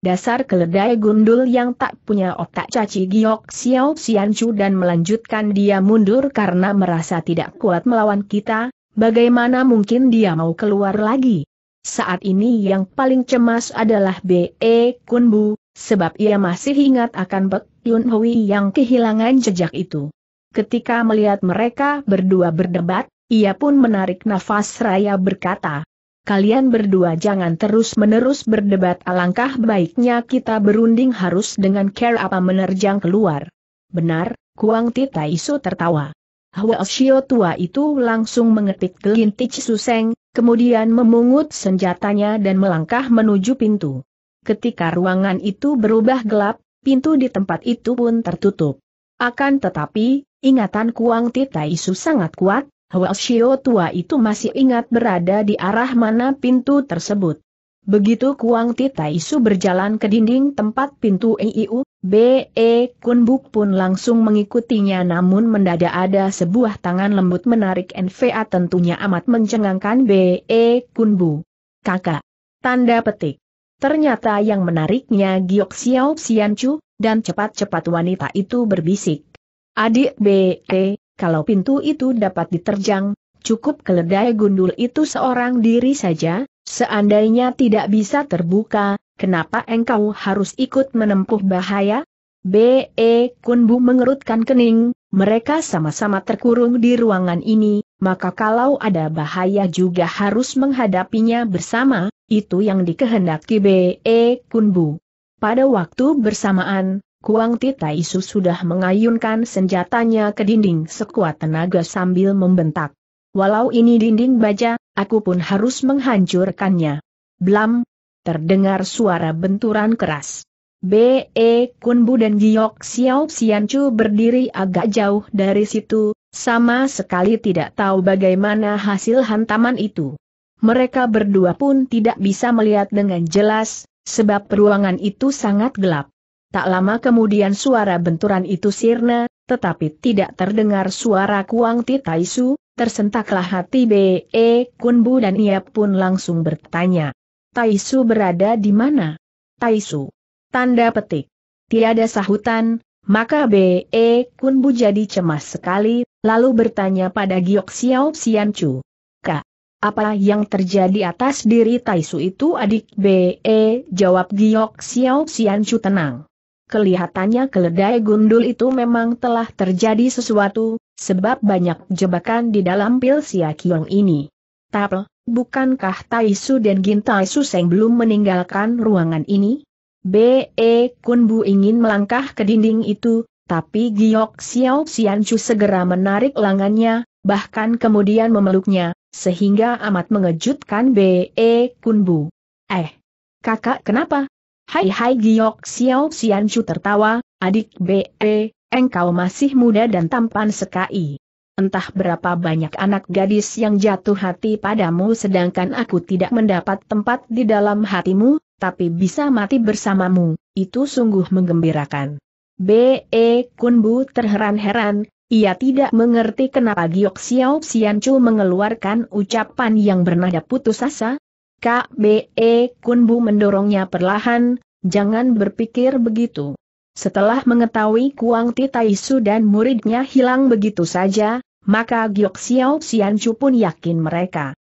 Dasar keledai gundul yang tak punya otak caci giok Xiao Xianchu dan melanjutkan dia mundur karena merasa tidak kuat melawan kita, bagaimana mungkin dia mau keluar lagi? Saat ini yang paling cemas adalah B.E. Kunbu, sebab ia masih ingat akan Pek Yun Hui yang kehilangan jejak itu. Ketika melihat mereka berdua berdebat, ia pun menarik nafas raya berkata, Kalian berdua jangan terus-menerus berdebat alangkah baiknya kita berunding harus dengan care apa menerjang keluar. Benar, Kuang Tita Isu tertawa. Hwa Shio tua itu langsung mengetik gelintic suseng, kemudian memungut senjatanya dan melangkah menuju pintu. Ketika ruangan itu berubah gelap, pintu di tempat itu pun tertutup. Akan tetapi, Ingatan Kuang Titaisu sangat kuat, Hwasyo tua itu masih ingat berada di arah mana pintu tersebut. Begitu Kuang Titaisu berjalan ke dinding tempat pintu EIU, B.E. Kunbuk pun langsung mengikutinya namun mendadak ada sebuah tangan lembut menarik NVA tentunya amat mencengangkan B.E. Kunbu. Kakak. Tanda petik. Ternyata yang menariknya Giok Xiao Xianchu, dan cepat-cepat wanita itu berbisik. Adik B.E., kalau pintu itu dapat diterjang, cukup keledai gundul itu seorang diri saja, seandainya tidak bisa terbuka, kenapa engkau harus ikut menempuh bahaya? B.E. Kunbu mengerutkan kening, mereka sama-sama terkurung di ruangan ini, maka kalau ada bahaya juga harus menghadapinya bersama, itu yang dikehendaki B.E. Kunbu. Pada waktu bersamaan, Kuang Titaisu sudah mengayunkan senjatanya ke dinding sekuat tenaga sambil membentak. Walau ini dinding baja, aku pun harus menghancurkannya. Blam! Terdengar suara benturan keras. B.E. Kunbu dan Giok Xiao Xianchu berdiri agak jauh dari situ, sama sekali tidak tahu bagaimana hasil hantaman itu. Mereka berdua pun tidak bisa melihat dengan jelas, sebab ruangan itu sangat gelap. Tak lama kemudian suara benturan itu sirna, tetapi tidak terdengar suara Kuang Titaisu, tersentaklah hati B.E. Kunbu dan ia pun langsung bertanya. Taisu berada di mana? Taisu. Tanda petik. Tiada sahutan, maka B.E. Kunbu jadi cemas sekali, lalu bertanya pada Giok Xiao Xianchu. Kak, apa yang terjadi atas diri Taisu itu adik B.E. Jawab Giok Xiao Xianchu tenang. Kelihatannya keledai gundul itu memang telah terjadi sesuatu, sebab banyak jebakan di dalam pil Kiong ini. Tapi, bukankah Taisu dan Gintaisu Seng belum meninggalkan ruangan ini? B.E. Kunbu ingin melangkah ke dinding itu, tapi Giok Xiao Xianchu segera menarik lengannya, bahkan kemudian memeluknya, sehingga amat mengejutkan B.E. Kunbu. Eh, kakak kenapa? Hai hai Giok Xiao Xianchu tertawa, adik B.E., engkau masih muda dan tampan sekali. Entah berapa banyak anak gadis yang jatuh hati padamu sedangkan aku tidak mendapat tempat di dalam hatimu, tapi bisa mati bersamamu, itu sungguh menggembirakan. B.E. Kunbu terheran-heran, ia tidak mengerti kenapa Giok Xiao Xianchu mengeluarkan ucapan yang bernada putus asa, KBE Kunbu mendorongnya perlahan, jangan berpikir begitu. Setelah mengetahui Kuang Titaisu dan muridnya hilang begitu saja, maka Giok Xiao Xianchu pun yakin mereka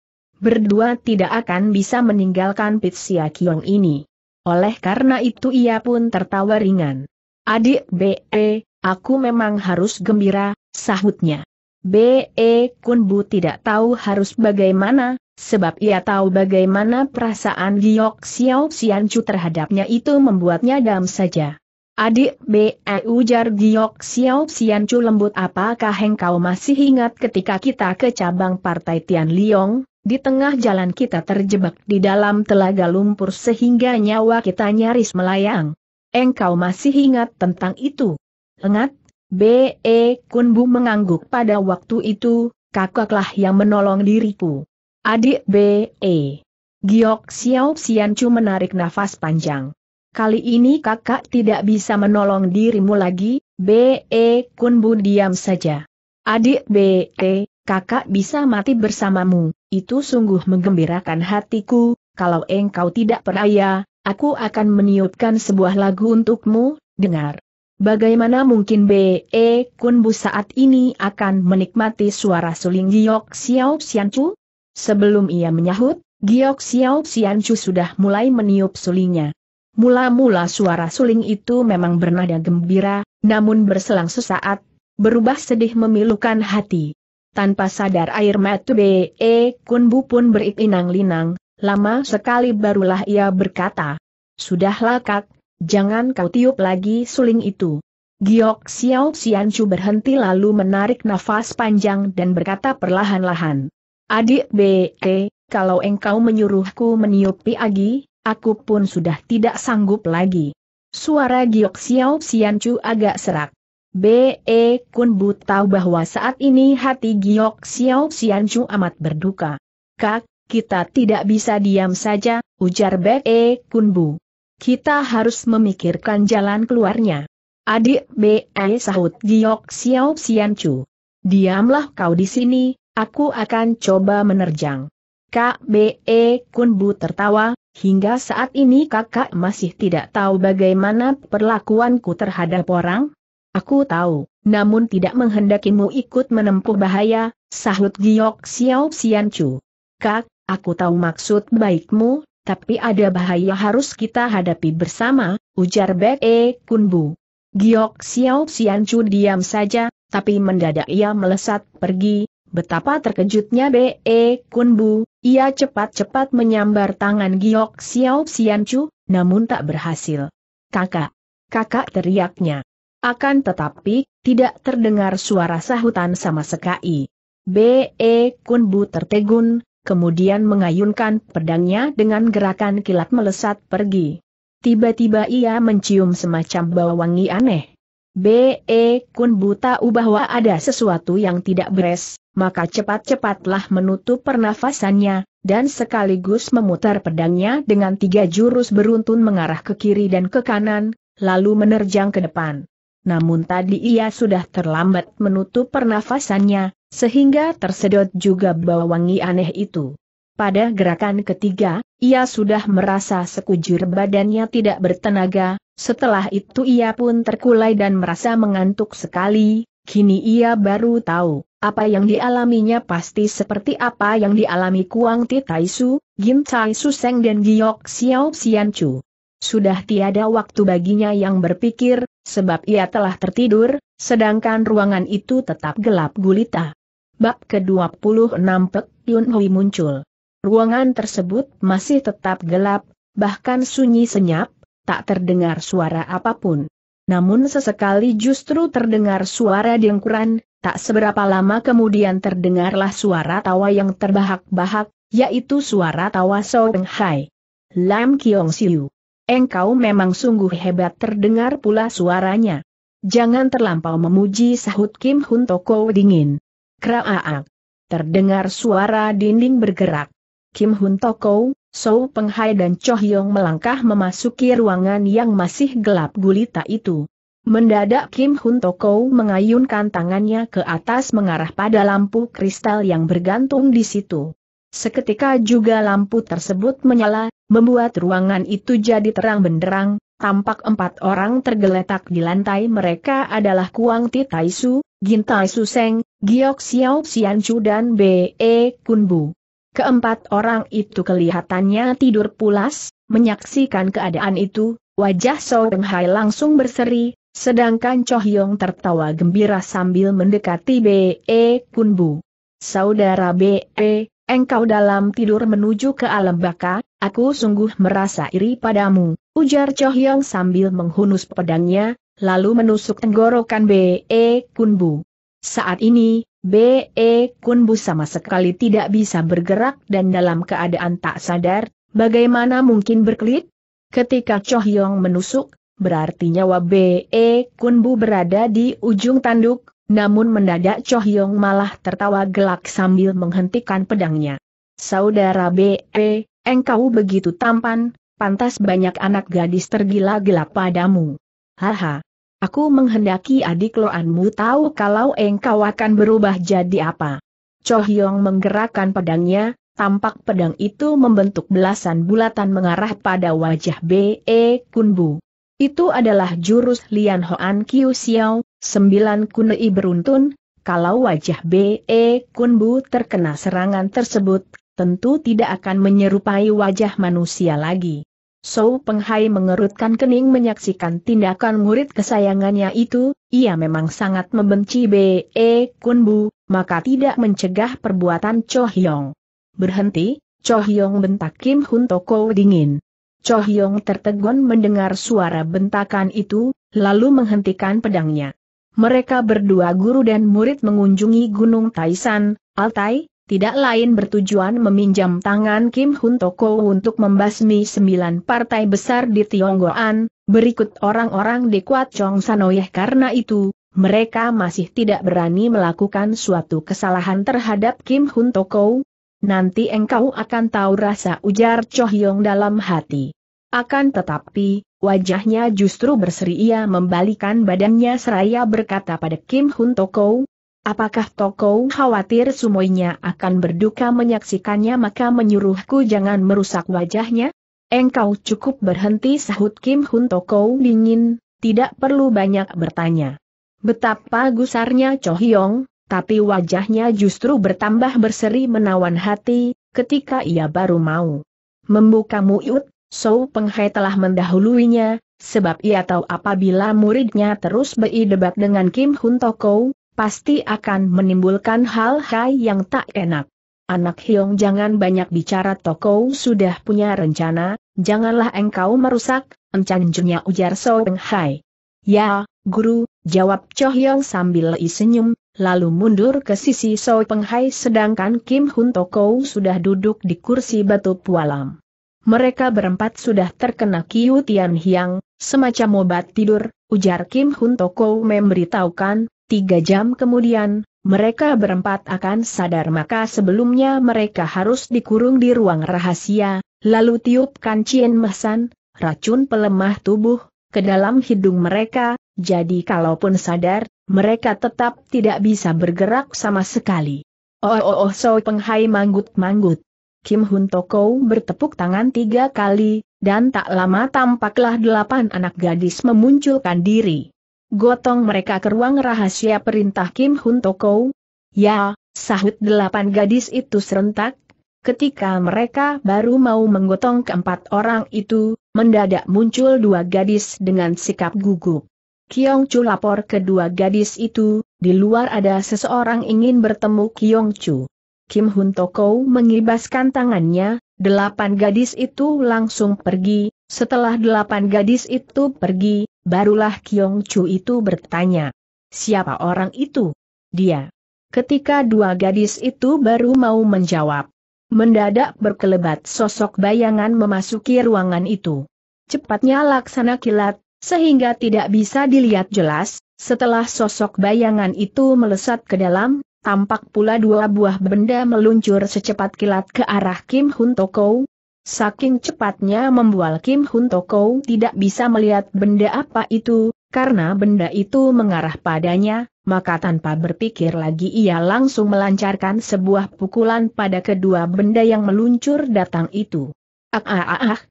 berdua tidak akan bisa meninggalkan Pitsia Kiong ini. Oleh karena itu ia pun tertawa ringan. Adik B.E., aku memang harus gembira, sahutnya. B.E. Kunbu tidak tahu harus bagaimana, sebab ia tahu bagaimana perasaan Giok Xiao Xianchu terhadapnya itu membuatnya dam saja. Adik B. E, ujar Giok Xiao Xiancu lembut apakah engkau masih ingat ketika kita ke cabang partai Tian Liong, di tengah jalan kita terjebak di dalam telaga lumpur sehingga nyawa kita nyaris melayang. Engkau masih ingat tentang itu? Lengat, B. E. Kunbu mengangguk pada waktu itu, kakaklah yang menolong diriku. Adik B. E. Giok Xiao Xiancu menarik nafas panjang. Kali ini kakak tidak bisa menolong dirimu lagi, B.E. Kunbu diam saja. Adik B.E. kakak bisa mati bersamamu, itu sungguh menggembirakan hatiku, kalau engkau tidak percaya, aku akan meniupkan sebuah lagu untukmu, dengar. Bagaimana mungkin B.E. Kunbu saat ini akan menikmati suara suling Giok Xiao Xiancu? Sebelum ia menyahut, Giok Xiao Xiancu sudah mulai meniup sulingnya. Mula-mula suara suling itu memang bernada gembira, namun berselang sesaat, berubah sedih memilukan hati. Tanpa sadar air mata B.E. Kunbu pun berinang-linang, lama sekali barulah ia berkata. Sudahlah kak, jangan kau tiup lagi suling itu. Giok Xiao Xiancu berhenti lalu menarik nafas panjang dan berkata perlahan-lahan. Adik B.E., kalau engkau menyuruhku meniupi agi, aku pun sudah tidak sanggup lagi. Suara Giok Xiao Xiancu agak serak. B.E. Kun Bu tahu bahwa saat ini hati Giok Xiao Xiancu amat berduka. Kak, kita tidak bisa diam saja, ujar B.E. Kun Bu. Kita harus memikirkan jalan keluarnya. Adik B.E. sahut Giok Xiao Xiancu. Diamlah kau di sini, aku akan coba menerjang. Kak B.E. Kun Bu tertawa, Hingga saat ini kakak masih tidak tahu bagaimana perlakuanku terhadap orang? Aku tahu, namun tidak menghendakimu ikut menempuh bahaya, sahut Giok Xiao Xiancu. Kak, aku tahu maksud baikmu, tapi ada bahaya harus kita hadapi bersama, ujar Bek E Kunbu. Giok Xiao Xiancu diam saja, tapi mendadak ia melesat pergi, Betapa terkejutnya B.E. Kunbu, ia cepat-cepat menyambar tangan Giok Xiao Xiancu, namun tak berhasil. Kakak! Kakak teriaknya. Akan tetapi, tidak terdengar suara sahutan sama sekali. B.E. Kunbu tertegun, kemudian mengayunkan pedangnya dengan gerakan kilat melesat pergi. Tiba-tiba ia mencium semacam bau wangi aneh. B.E. Kunbu tahu bahwa ada sesuatu yang tidak beres, maka cepat-cepatlah menutup pernafasannya, dan sekaligus memutar pedangnya dengan tiga jurus beruntun mengarah ke kiri dan ke kanan, lalu menerjang ke depan. Namun tadi ia sudah terlambat menutup pernafasannya, sehingga tersedot juga bau wangi aneh itu. Pada gerakan ketiga, ia sudah merasa sekujur badannya tidak bertenaga, setelah itu ia pun terkulai dan merasa mengantuk sekali, kini ia baru tahu apa yang dialaminya pasti seperti apa yang dialami Kuang Ti Taisu, Gin Tai Seng dan Giok Xiao Xian Chu. Sudah tiada waktu baginya yang berpikir, sebab ia telah tertidur, sedangkan ruangan itu tetap gelap gulita. Bab ke-26 Pek Yun Hui muncul. Ruangan tersebut masih tetap gelap, bahkan sunyi senyap, tak terdengar suara apa pun. Namun sesekali justru terdengar suara dengkuran, Tak seberapa lama kemudian terdengarlah suara tawa yang terbahak-bahak, yaitu suara tawa Peng Hai. Lam Kiong Siu. Engkau memang sungguh hebat terdengar pula suaranya. Jangan terlampau memuji sahut Kim Hun Toko dingin. Kraaak. Terdengar suara dinding bergerak. Kim Hun Toko, So Peng Hai dan Choh Yong melangkah memasuki ruangan yang masih gelap gulita itu. Mendadak Kim Hun Toko mengayunkan tangannya ke atas mengarah pada lampu kristal yang bergantung di situ. Seketika juga lampu tersebut menyala, membuat ruangan itu jadi terang benderang, tampak empat orang tergeletak di lantai mereka adalah Kuang Ti Taisu, Gin Tai Su Seng, Giok Xiao Xianchu dan B. E. Kunbu. Keempat orang itu kelihatannya tidur pulas, menyaksikan keadaan itu, wajah So Peng Hai langsung berseri, Sedangkan Choh Yong tertawa gembira sambil mendekati B.E. Kunbu. Saudara B.E., engkau dalam tidur menuju ke alam baka, aku sungguh merasa iri padamu, Ujar Chohyong sambil menghunus pedangnya, lalu menusuk tenggorokan B.E. Kunbu. Saat ini, B.E. Kunbu sama sekali tidak bisa bergerak dan dalam keadaan tak sadar, bagaimana mungkin berkelit? Ketika Chohyong menusuk, berarti nyawa B.E. Kunbu berada di ujung tanduk, namun mendadak Chohyong malah tertawa gelak sambil menghentikan pedangnya. Saudara B.E., engkau begitu tampan, pantas banyak anak gadis tergila-gila padamu. Haha. Aku menghendaki adik loanmu tahu kalau engkau akan berubah jadi apa. Cho Hyong menggerakkan pedangnya, tampak pedang itu membentuk belasan bulatan mengarah pada wajah B.E. Kunbu. Itu adalah jurus Lian Hoan Kiu Xiao, sembilan kunei beruntun, kalau wajah B.E. Kunbu terkena serangan tersebut, tentu tidak akan menyerupai wajah manusia lagi. So Penghai mengerutkan kening menyaksikan tindakan murid kesayangannya itu, ia memang sangat membenci B.E. Kunbu, maka tidak mencegah perbuatan Cho Hyong. Berhenti, Cho Hyong bentak Kim Hun Toko dingin. Cho Hyong tertegun mendengar suara bentakan itu, lalu menghentikan pedangnya. Mereka berdua guru dan murid mengunjungi Gunung Taisan, Altai, tidak lain bertujuan meminjam tangan Kim Hun Toko untuk membasmi sembilan partai besar di Tionggoan, berikut orang-orang di Kuat Chong Sanoyeh karena itu, mereka masih tidak berani melakukan suatu kesalahan terhadap Kim Hun Toko. Nanti engkau akan tahu rasa ujar Chohyong dalam hati. Akan tetapi, wajahnya justru berseri ia membalikan badannya seraya berkata pada Kim Hun Toko, Apakah Toko khawatir semuanya akan berduka menyaksikannya maka menyuruhku jangan merusak wajahnya? Engkau cukup berhenti sahut Kim Hun Toko dingin, tidak perlu banyak bertanya. Betapa gusarnya Cho Hyong, tapi wajahnya justru bertambah berseri menawan hati, ketika ia baru mau membuka mulut, So Penghai telah mendahuluinya, sebab ia tahu apabila muridnya terus berdebat dengan Kim Hun Toko, pasti akan menimbulkan hal-hal yang tak enak. Anak Hyong jangan banyak bicara toko sudah punya rencana, janganlah engkau merusak, encan-encunya ujar So Peng Hai. Ya, guru, jawab Cho Hyong sambil senyum, lalu mundur ke sisi So Peng Hai sedangkan Kim Hun Toko sudah duduk di kursi batu pualam. Mereka berempat sudah terkena Kiu Tian Hiang, semacam obat tidur, ujar Kim Hun Toko memberitahukan, Tiga jam kemudian, mereka berempat akan sadar maka sebelumnya mereka harus dikurung di ruang rahasia, lalu tiupkan Cien Mesan, racun pelemah tubuh, ke dalam hidung mereka, jadi kalaupun sadar, mereka tetap tidak bisa bergerak sama sekali. Oh oh oh so penghai manggut-manggut. Kim Hun Toko bertepuk tangan tiga kali, dan tak lama tampaklah delapan anak gadis memunculkan diri. Gotong mereka ke ruang rahasia perintah Kim Hun Toko. Ya, sahut delapan gadis itu serentak. Ketika mereka baru mau menggotong keempat orang itu, mendadak muncul dua gadis dengan sikap gugup. Kiong Chu lapor kedua gadis itu, di luar ada seseorang ingin bertemu Kiong Chu. Kim Hun Toko mengibaskan tangannya, delapan gadis itu langsung pergi, setelah delapan gadis itu pergi, barulah Kiong Chu itu bertanya. Siapa orang itu? Dia. Ketika dua gadis itu baru mau menjawab. Mendadak berkelebat sosok bayangan memasuki ruangan itu. Cepatnya laksana kilat, sehingga tidak bisa dilihat jelas, setelah sosok bayangan itu melesat ke dalam, tampak pula dua buah benda meluncur secepat kilat ke arah Kim Hun Toko, Saking cepatnya membual Kim Hun Toko tidak bisa melihat benda apa itu, karena benda itu mengarah padanya, maka tanpa berpikir lagi ia langsung melancarkan sebuah pukulan pada kedua benda yang meluncur datang itu. Ah ah ah ah,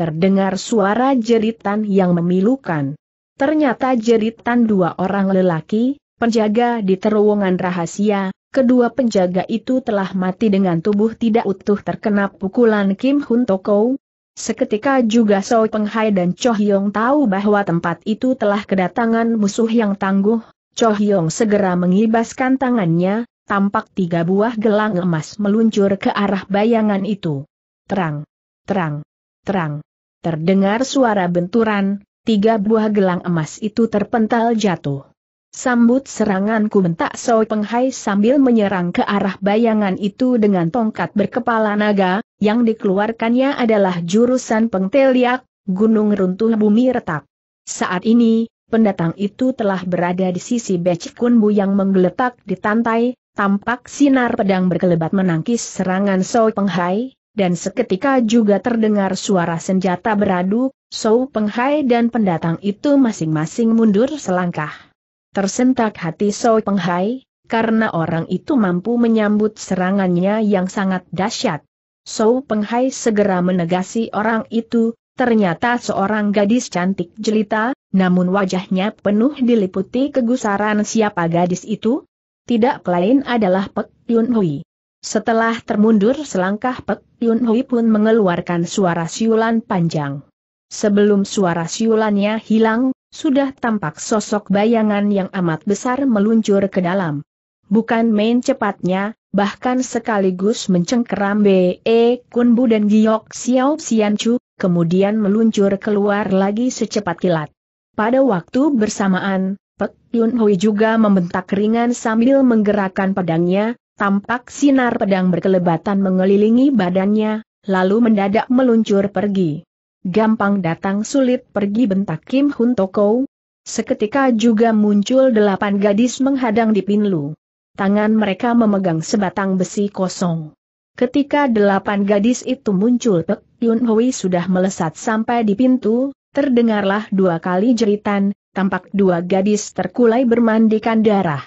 terdengar suara jeritan yang memilukan. Ternyata jeritan dua orang lelaki, penjaga di terowongan rahasia, Kedua penjaga itu telah mati dengan tubuh tidak utuh terkena pukulan Kim Hun Toko. Seketika juga So Peng Hai dan Cho Hyong tahu bahwa tempat itu telah kedatangan musuh yang tangguh. Cho Hyong segera mengibaskan tangannya, tampak tiga buah gelang emas meluncur ke arah bayangan itu. Terang, terang, terang. terdengar suara benturan, tiga buah gelang emas itu terpental jatuh. Sambut seranganku bentak Soi Penghai sambil menyerang ke arah bayangan itu dengan tongkat berkepala naga, yang dikeluarkannya adalah jurusan pengteliak, gunung runtuh bumi retak. Saat ini, pendatang itu telah berada di sisi Becik Kunbu yang menggeletak di tantai, tampak sinar pedang berkelebat menangkis serangan Soi Penghai, dan seketika juga terdengar suara senjata beradu, Sou Penghai dan pendatang itu masing-masing mundur selangkah. Tersentak hati Sou Penghai, karena orang itu mampu menyambut serangannya yang sangat dahsyat. Sou Penghai segera menegasi orang itu, ternyata seorang gadis cantik jelita, namun wajahnya penuh diliputi kegusaran siapa gadis itu? Tidak lain adalah Pek Yun Hui. Setelah termundur selangkah Pek Yun Hui pun mengeluarkan suara siulan panjang. Sebelum suara siulannya hilang, sudah tampak sosok bayangan yang amat besar meluncur ke dalam. Bukan main cepatnya, bahkan sekaligus mencengkeram B.E. Kunbu dan Giok Xiao Xian Chu, kemudian meluncur keluar lagi secepat kilat. Pada waktu bersamaan, Pek Yun Hui juga membentak ringan sambil menggerakkan pedangnya, tampak sinar pedang berkelebatan mengelilingi badannya, lalu mendadak meluncur pergi. Gampang datang sulit pergi bentak Kim Hun Toko. Seketika juga muncul delapan gadis menghadang di pinlu tangan mereka memegang sebatang besi kosong. Ketika delapan gadis itu muncul Pek Yun Hui sudah melesat sampai di pintu, terdengarlah dua kali jeritan, tampak dua gadis terkulai bermandikan darah.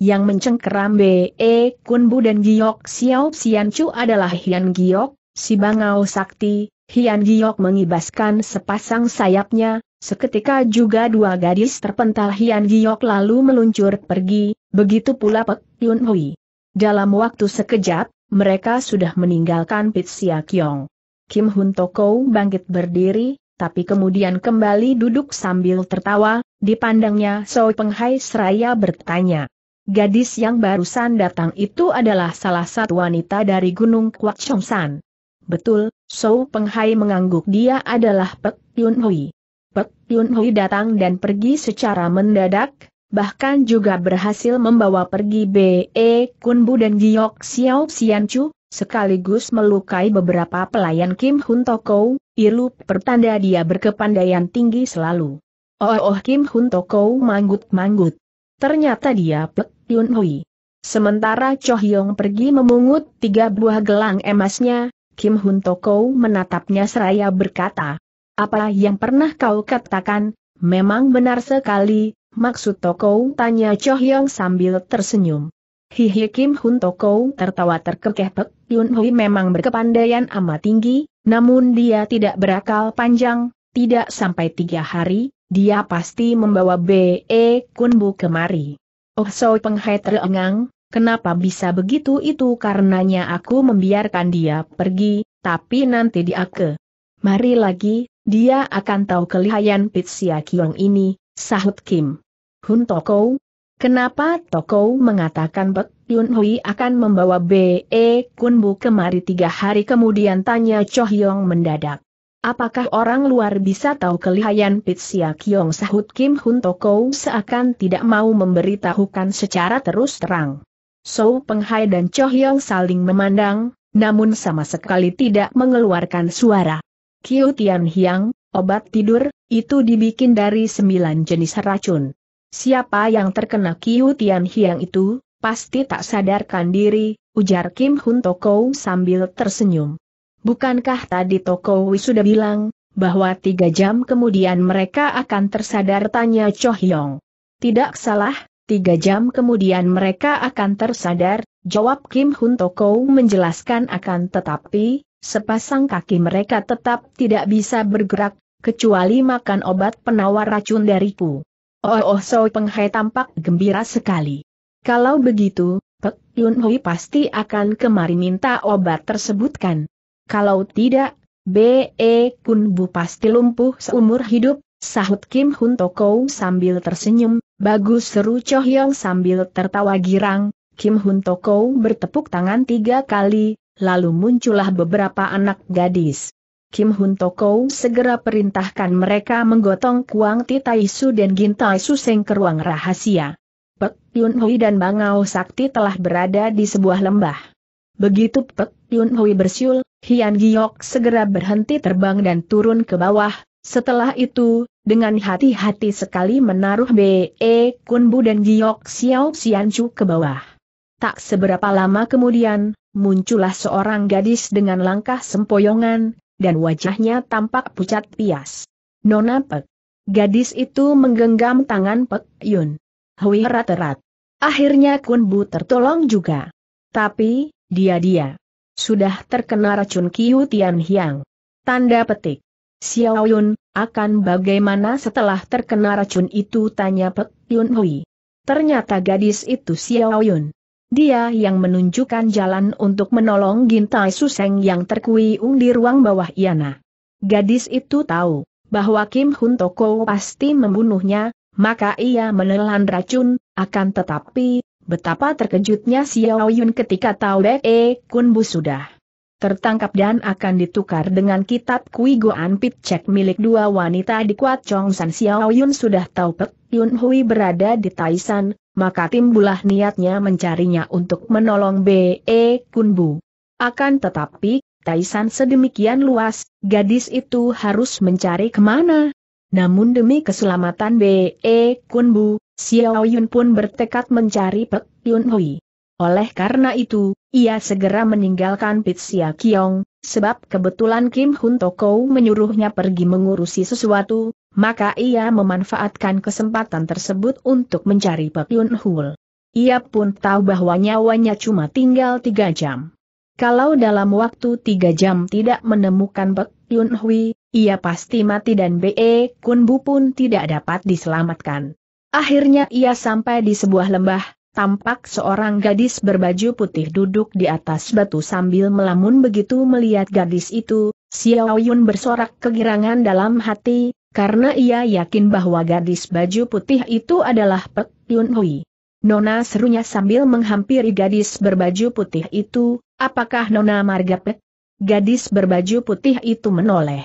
Yang mencengkeram B.E. Kunbu dan Giok Xiao Xian Chu adalah Hian Giok, si Bangau Sakti, Hian Giok mengibaskan sepasang sayapnya, Seketika juga dua gadis terpental Hian Giok lalu meluncur pergi, begitu pula Pek Yun Hui. Dalam waktu sekejap, mereka sudah meninggalkan Pit Sia Kiong. Kim Hun Toko bangkit berdiri, tapi kemudian kembali duduk sambil tertawa, dipandangnya Soi Penghai seraya bertanya. Gadis yang barusan datang itu adalah salah satu wanita dari Gunung Kwak Chong San. Betul, Sou Penghai mengangguk dia adalah Pek Yun Hui. Pek Yun Hui datang dan pergi secara mendadak, bahkan juga berhasil membawa pergi B.E. Kunbu dan Giok Xiao Xian Chu, sekaligus melukai beberapa pelayan Kim Hun Toko, ilu pertanda dia berkepandaian tinggi selalu. Oh oh Kim Hun Toko manggut-manggut. Ternyata dia Pek Yun Hui. Sementara Cho Hyong pergi memungut tiga buah gelang emasnya, Kim Hun Toko menatapnya seraya berkata, apa yang pernah kau katakan, memang benar sekali, maksud Toko tanya Cho Hyong sambil tersenyum. Hihi Kim Hun Toko tertawa terkekeh Pek Yun Hui memang berkepandaian amat tinggi, namun dia tidak berakal panjang, tidak sampai tiga hari, dia pasti membawa B.E. Kunbu kemari. Oh Soi Penghai terengang, kenapa bisa begitu itu karenanya aku membiarkan dia pergi, tapi nanti dia ke. Mari lagi, dia akan tahu kelihayan Pitsia Kiong ini, sahut Kim. Hun Toko? Kenapa Toko mengatakan Bek Yun Hui akan membawa B.E. Kunbu kemari tiga hari kemudian tanya Cho Hyong mendadak. Apakah orang luar bisa tahu kelihayan Pitsia Kiong sahut Kim Hun Toko seakan tidak mau memberitahukan secara terus terang. So Penghai dan Cho Hyong saling memandang, namun sama sekali tidak mengeluarkan suara. Kiu Tian Hiang, obat tidur, itu dibikin dari sembilan jenis racun. Siapa yang terkena Kiu Tian Hiang itu, pasti tak sadarkan diri, ujar Kim Hun Toko sambil tersenyum. Bukankah tadi Toko sudah bilang, bahwa tiga jam kemudian mereka akan tersadar tanya Cho Hyong. Tidak salah, tiga jam kemudian mereka akan tersadar, jawab Kim Hun Toko menjelaskan akan tetapi, sepasang kaki mereka tetap tidak bisa bergerak, kecuali makan obat penawar racun dariku. Oh oh Soi Penghai tampak gembira sekali. Kalau begitu, Pek Yun Hui pasti akan kemari minta obat tersebut kan? Kalau tidak, B.E. Kun Bu pasti lumpuh seumur hidup, sahut Kim Hun Toko sambil tersenyum, bagus seru Cho Hyong sambil tertawa girang, Kim Hun Toko bertepuk tangan tiga kali, lalu muncullah beberapa anak gadis. Kim Hun Toko segera perintahkan mereka menggotong Kuang Titaisu dan Gintaisu Seng ke ruang rahasia. Pek Yun Hui dan Bangau Sakti telah berada di sebuah lembah. Begitu Pek Yun Hui bersiul, Hian Giok segera berhenti terbang dan turun ke bawah, setelah itu, dengan hati-hati sekali menaruh B.E. Kunbu dan Giok Xiao Xianchu ke bawah. Tak seberapa lama kemudian, muncullah seorang gadis dengan langkah sempoyongan, dan wajahnya tampak pucat pias. Nona Pek. Gadis itu menggenggam tangan Pek Yun. Hui rat-rat. Akhirnya Kunbu tertolong juga. Tapi, dia-dia. Sudah terkena racun Kiu Tian Hiang. Tanda petik. Xiao Yun, akan bagaimana setelah terkena racun itu tanya Pek Yun Hui. Ternyata gadis itu Xiao Yun. Dia yang menunjukkan jalan untuk menolong Gintai Suseng yang terkuiung di ruang bawah Iana. Gadis itu tahu bahwa Kim Hun Toko pasti membunuhnya, maka ia menelan racun, akan tetapi, betapa terkejutnya Xiao Yun ketika tahu Be Kun Bu sudah tertangkap dan akan ditukar dengan kitab Kui Goan Pit Cek milik dua wanita di Kuat Chong San Xiao Yun sudah tahu Pek Yun Hui berada di Taisan, maka timbullah niatnya mencarinya untuk menolong B.E. Kunbu. Akan tetapi, Taisan sedemikian luas, gadis itu harus mencari ke mana? Namun demi keselamatan B.E. Kunbu, Xiao Yun pun bertekad mencari Pek Yun Hui. Oleh karena itu, ia segera meninggalkan Pitsia Kiong, sebab kebetulan Kim Hun Toko menyuruhnya pergi mengurusi sesuatu, maka ia memanfaatkan kesempatan tersebut untuk mencari Pak Yun Hul. Ia pun tahu bahwa nyawanya cuma tinggal tiga jam. Kalau dalam waktu tiga jam tidak menemukan Pak Yun Hui, ia pasti mati dan B.E. Kun Bu pun tidak dapat diselamatkan. Akhirnya ia sampai di sebuah lembah, Tampak seorang gadis berbaju putih duduk di atas batu sambil melamun begitu melihat gadis itu, Xiao Yun bersorak kegirangan dalam hati, karena ia yakin bahwa gadis baju putih itu adalah Pek Yun Hui. Nona serunya sambil menghampiri gadis berbaju putih itu, apakah Nona Marga Pek? Gadis berbaju putih itu menoleh.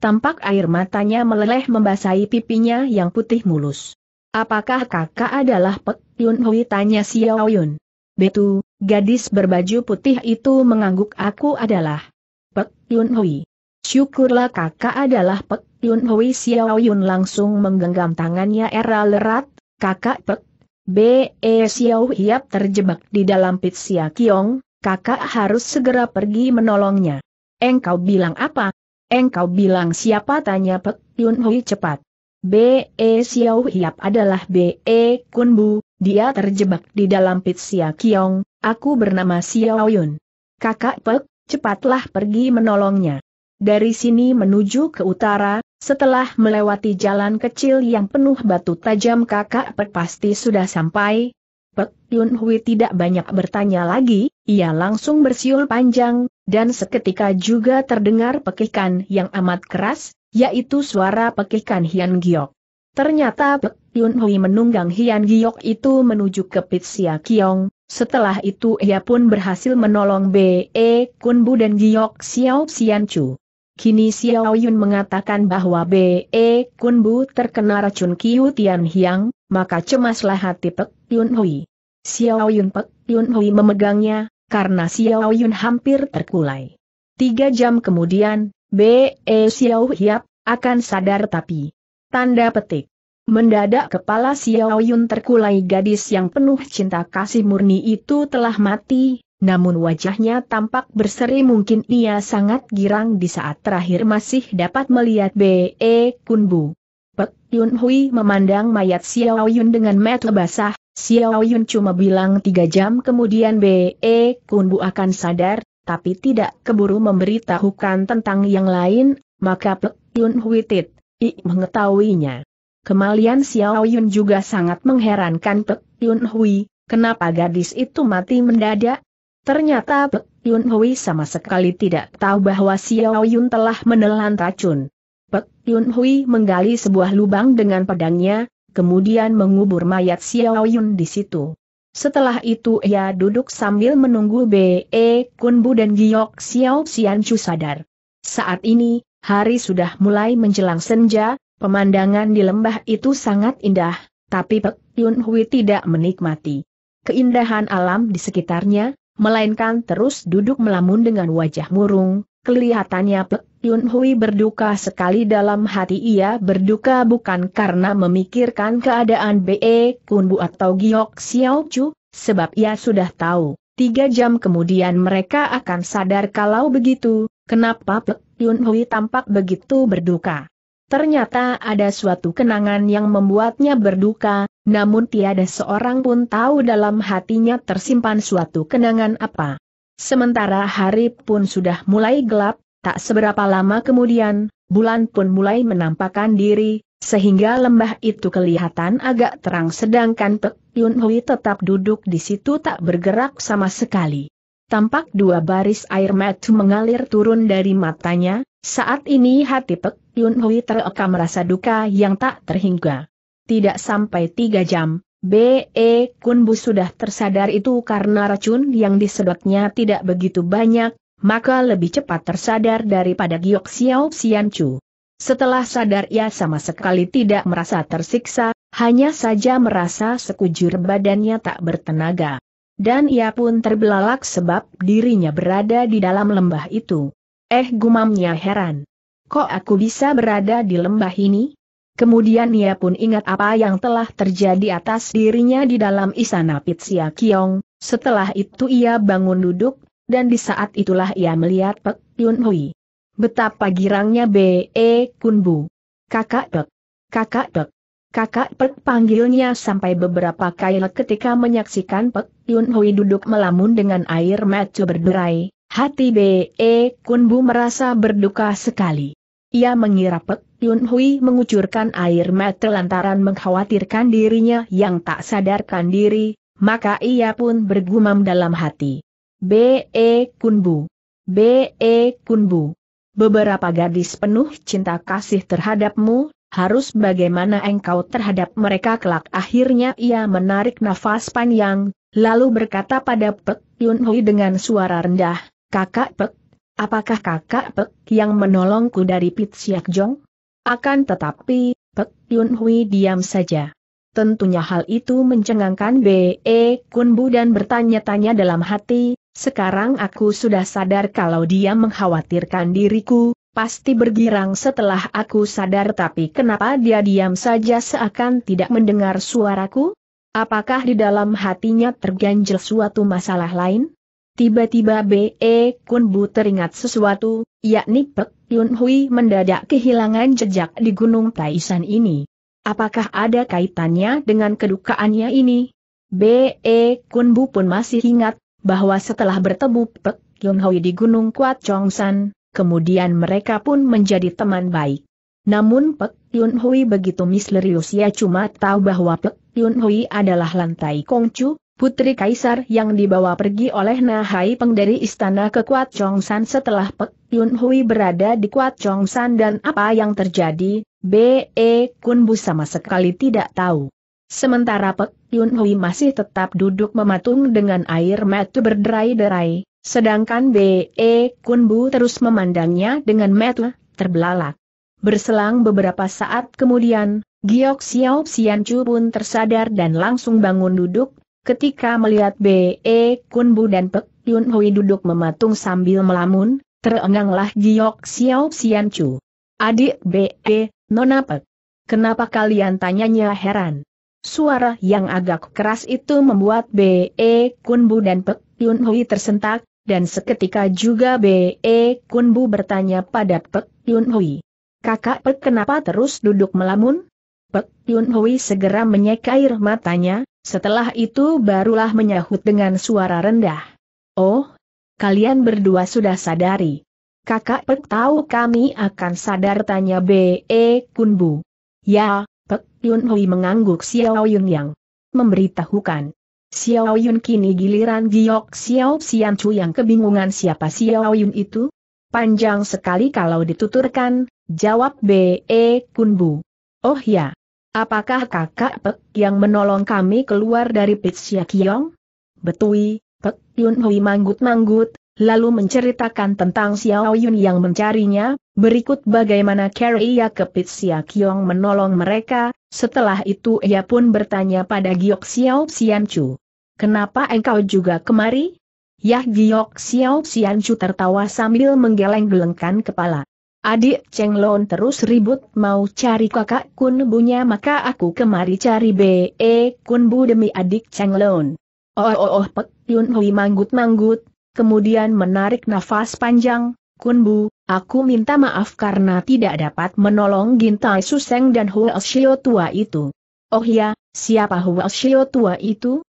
Tampak air matanya meleleh membasahi pipinya yang putih mulus. Apakah kakak adalah Pek Yun Hui tanya Xiao Yun. Betu, gadis berbaju putih itu mengangguk aku adalah Pek Yun Hui. Syukurlah kakak adalah Pek Yun Hui Xiao Yun langsung menggenggam tangannya era lerat, kakak Pek. B. E. Xiao Hiap terjebak di dalam pit Sia Kiong, kakak harus segera pergi menolongnya. Engkau bilang apa? Engkau bilang siapa tanya Pek Yun Hui cepat. B.E. Xiao Hiap adalah B.E. Kunbu, dia terjebak di dalam pit Sia Kiong, aku bernama Xiao Yun. Kakak Pek, cepatlah pergi menolongnya. Dari sini menuju ke utara, setelah melewati jalan kecil yang penuh batu tajam kakak Pek pasti sudah sampai. Pek Yun Hui tidak banyak bertanya lagi, ia langsung bersiul panjang, dan seketika juga terdengar pekikan yang amat keras, yaitu suara pekikan Hian Giok. Ternyata Pek Yun Hui menunggang Hian Giok itu menuju ke Pit Sia Kiong, setelah itu ia pun berhasil menolong B.E. Kun Bu dan Giok Xiao Xian Chu. Kini Xiao Yun mengatakan bahwa B.E. Kun Bu terkena racun Kiu Tian Hiang, maka cemaslah hati Pek Yun Hui. Xiao Yun Pek Yun Hui memegangnya, karena Xiao Yun hampir terkulai. Tiga jam kemudian, B.E. Xiao Hiap, akan sadar tapi. Tanda petik. Mendadak kepala Xiao Yun terkulai gadis yang penuh cinta kasih murni itu telah mati, namun wajahnya tampak berseri mungkin ia sangat girang di saat terakhir masih dapat melihat B.E. Kunbu. Pek Yun Hui memandang mayat Xiao Yun dengan mata basah, Xiao Yun cuma bilang tiga jam kemudian B.E. Kunbu akan sadar, tapi tidak keburu memberitahukan tentang yang lain, maka Pek Yun Huitit, I mengetahuinya. Kemalian Xiao Yun juga sangat mengherankan Pek Yun Hui, kenapa gadis itu mati mendadak? Ternyata Pek Yun Hui sama sekali tidak tahu bahwa Xiao Yun telah menelan racun. Pek Yun Hui menggali sebuah lubang dengan pedangnya, kemudian mengubur mayat Xiao Yun di situ. Setelah itu ia duduk sambil menunggu B.E. Kun Bu dan Giok Xiao Xian Chu sadar. Saat ini, hari sudah mulai menjelang senja, pemandangan di lembah itu sangat indah, tapi Pek Yun Hui tidak menikmati keindahan alam di sekitarnya, melainkan terus duduk melamun dengan wajah murung, kelihatannya Pek Yun Hui berduka sekali dalam hati ia berduka bukan karena memikirkan keadaan Be Kunbu atau Giok Xiao Chu, sebab ia sudah tahu, tiga jam kemudian mereka akan sadar kalau begitu, kenapa Pek Yun Hui tampak begitu berduka. Ternyata ada suatu kenangan yang membuatnya berduka, namun tiada seorang pun tahu dalam hatinya tersimpan suatu kenangan apa. Sementara hari pun sudah mulai gelap, tak seberapa lama kemudian, bulan pun mulai menampakkan diri, sehingga lembah itu kelihatan agak terang sedangkan Pek Yun Hui tetap duduk di situ tak bergerak sama sekali. Tampak dua baris air mata mengalir turun dari matanya, saat ini hati Pek Yun Hui terekam rasa duka yang tak terhingga. Tidak sampai tiga jam, B.E. Kunbu sudah tersadar itu karena racun yang disedotnya tidak begitu banyak, maka lebih cepat tersadar daripada Giok Xiao Xian Chu. Setelah sadar ia sama sekali tidak merasa tersiksa, hanya saja merasa sekujur badannya tak bertenaga. Dan ia pun terbelalak sebab dirinya berada di dalam lembah itu. Eh gumamnya heran. Kok aku bisa berada di lembah ini? Kemudian ia pun ingat apa yang telah terjadi atas dirinya di dalam istana Pitsia Kiong, setelah itu ia bangun duduk, dan di saat itulah ia melihat Pek Yun Hui. Betapa girangnya B.E. Kunbu. Kakak Pek. Kakak Pek. Kakak Pek panggilnya sampai beberapa kali ketika menyaksikan Pek Yun Hui duduk melamun dengan air mata berderai. Hati B.E. Kunbu merasa berduka sekali. Ia mengira Pek Yun Hui mengucurkan air mata lantaran mengkhawatirkan dirinya yang tak sadarkan diri, maka ia pun bergumam dalam hati. B.E. Kunbu. B.E. Kunbu. Beberapa gadis penuh cinta kasih terhadapmu, harus bagaimana engkau terhadap mereka kelak akhirnya ia menarik nafas panjang, lalu berkata pada Pek Yun Hui dengan suara rendah, kakak Pek, apakah kakak Pek yang menolongku dari Pit Siak Jong? Akan tetapi, Pek Yun Hui diam saja. Tentunya hal itu mencengangkan B.E. Kunbu dan bertanya-tanya dalam hati, sekarang aku sudah sadar kalau dia mengkhawatirkan diriku, pasti bergirang setelah aku sadar tapi kenapa dia diam saja seakan tidak mendengar suaraku? Apakah di dalam hatinya terganjel suatu masalah lain? Tiba-tiba B.E. Kunbu teringat sesuatu, yakni Pek Yun Hui mendadak kehilangan jejak di Gunung Taisan ini. Apakah ada kaitannya dengan kedukaannya ini? B.E. Kunbu pun masih ingat, bahwa setelah bertemu Pek Yun Hui di Gunung Kuat Chongsan, kemudian mereka pun menjadi teman baik. Namun Pek Yun Hui begitu misterius ia cuma tahu bahwa Pek Yun Hui adalah lantai Kongcu, putri kaisar yang dibawa pergi oleh Nahai Peng dari istana ke Kuat Chongsan setelah Pek Yun Hui berada di Kuat Chongsan dan apa yang terjadi, B.E. Kun Bu sama sekali tidak tahu. Sementara Pek Yun Hui masih tetap duduk mematung dengan air mata berderai-derai, sedangkan B.E. Kun Bu terus memandangnya dengan mata terbelalak. Berselang beberapa saat kemudian, Giok Xiao Xian Chu pun tersadar dan langsung bangun duduk, Ketika melihat B.E. Kunbu dan Pek Yun Hui duduk mematung sambil melamun, terenganglah Giok Xiao Xian Chu. Adik B.E. Nona Pek. Kenapa kalian tanyanya heran? Suara yang agak keras itu membuat B.E. Kunbu dan Pek Yun Hui tersentak, dan seketika juga B.E. Kunbu bertanya pada Pek Yun Hui. Kakak Pek kenapa terus duduk melamun? Pek Yun Hui segera menyeka matanya, setelah itu barulah menyahut dengan suara rendah. Oh, kalian berdua sudah sadari. Kakak Pek tahu kami akan sadar tanya B.E. Kunbu. Ya, Pek Yun Hui mengangguk Xiao Yun yang memberitahukan. Xiao Yun kini giliran Giok Xiao Xian Chu yang kebingungan siapa Xiao Yun itu? Panjang sekali kalau dituturkan, jawab B.E. Kunbu. Oh ya, Apakah kakak Pek yang menolong kami keluar dari Pitsia Kiong? Betui, Pek Yun Hui manggut-manggut, lalu menceritakan tentang Xiao Yun yang mencarinya, berikut bagaimana Carrie ke Pit Sia Kiong menolong mereka, setelah itu ia pun bertanya pada Giok Xiao Xian Chu. Kenapa engkau juga kemari? Yah Giok Xiao Xian Chu tertawa sambil menggeleng-gelengkan kepala. Adik Cheng Lon terus ribut mau cari kakak Kun Bunya maka aku kemari cari B.E. Kun Bu demi adik Cheng Lon. Oh oh oh Pek Yun Hui manggut-manggut, kemudian menarik nafas panjang, Kunbu, aku minta maaf karena tidak dapat menolong Gintai Suseng dan Shio tua itu. Oh ya, siapa Shio tua itu?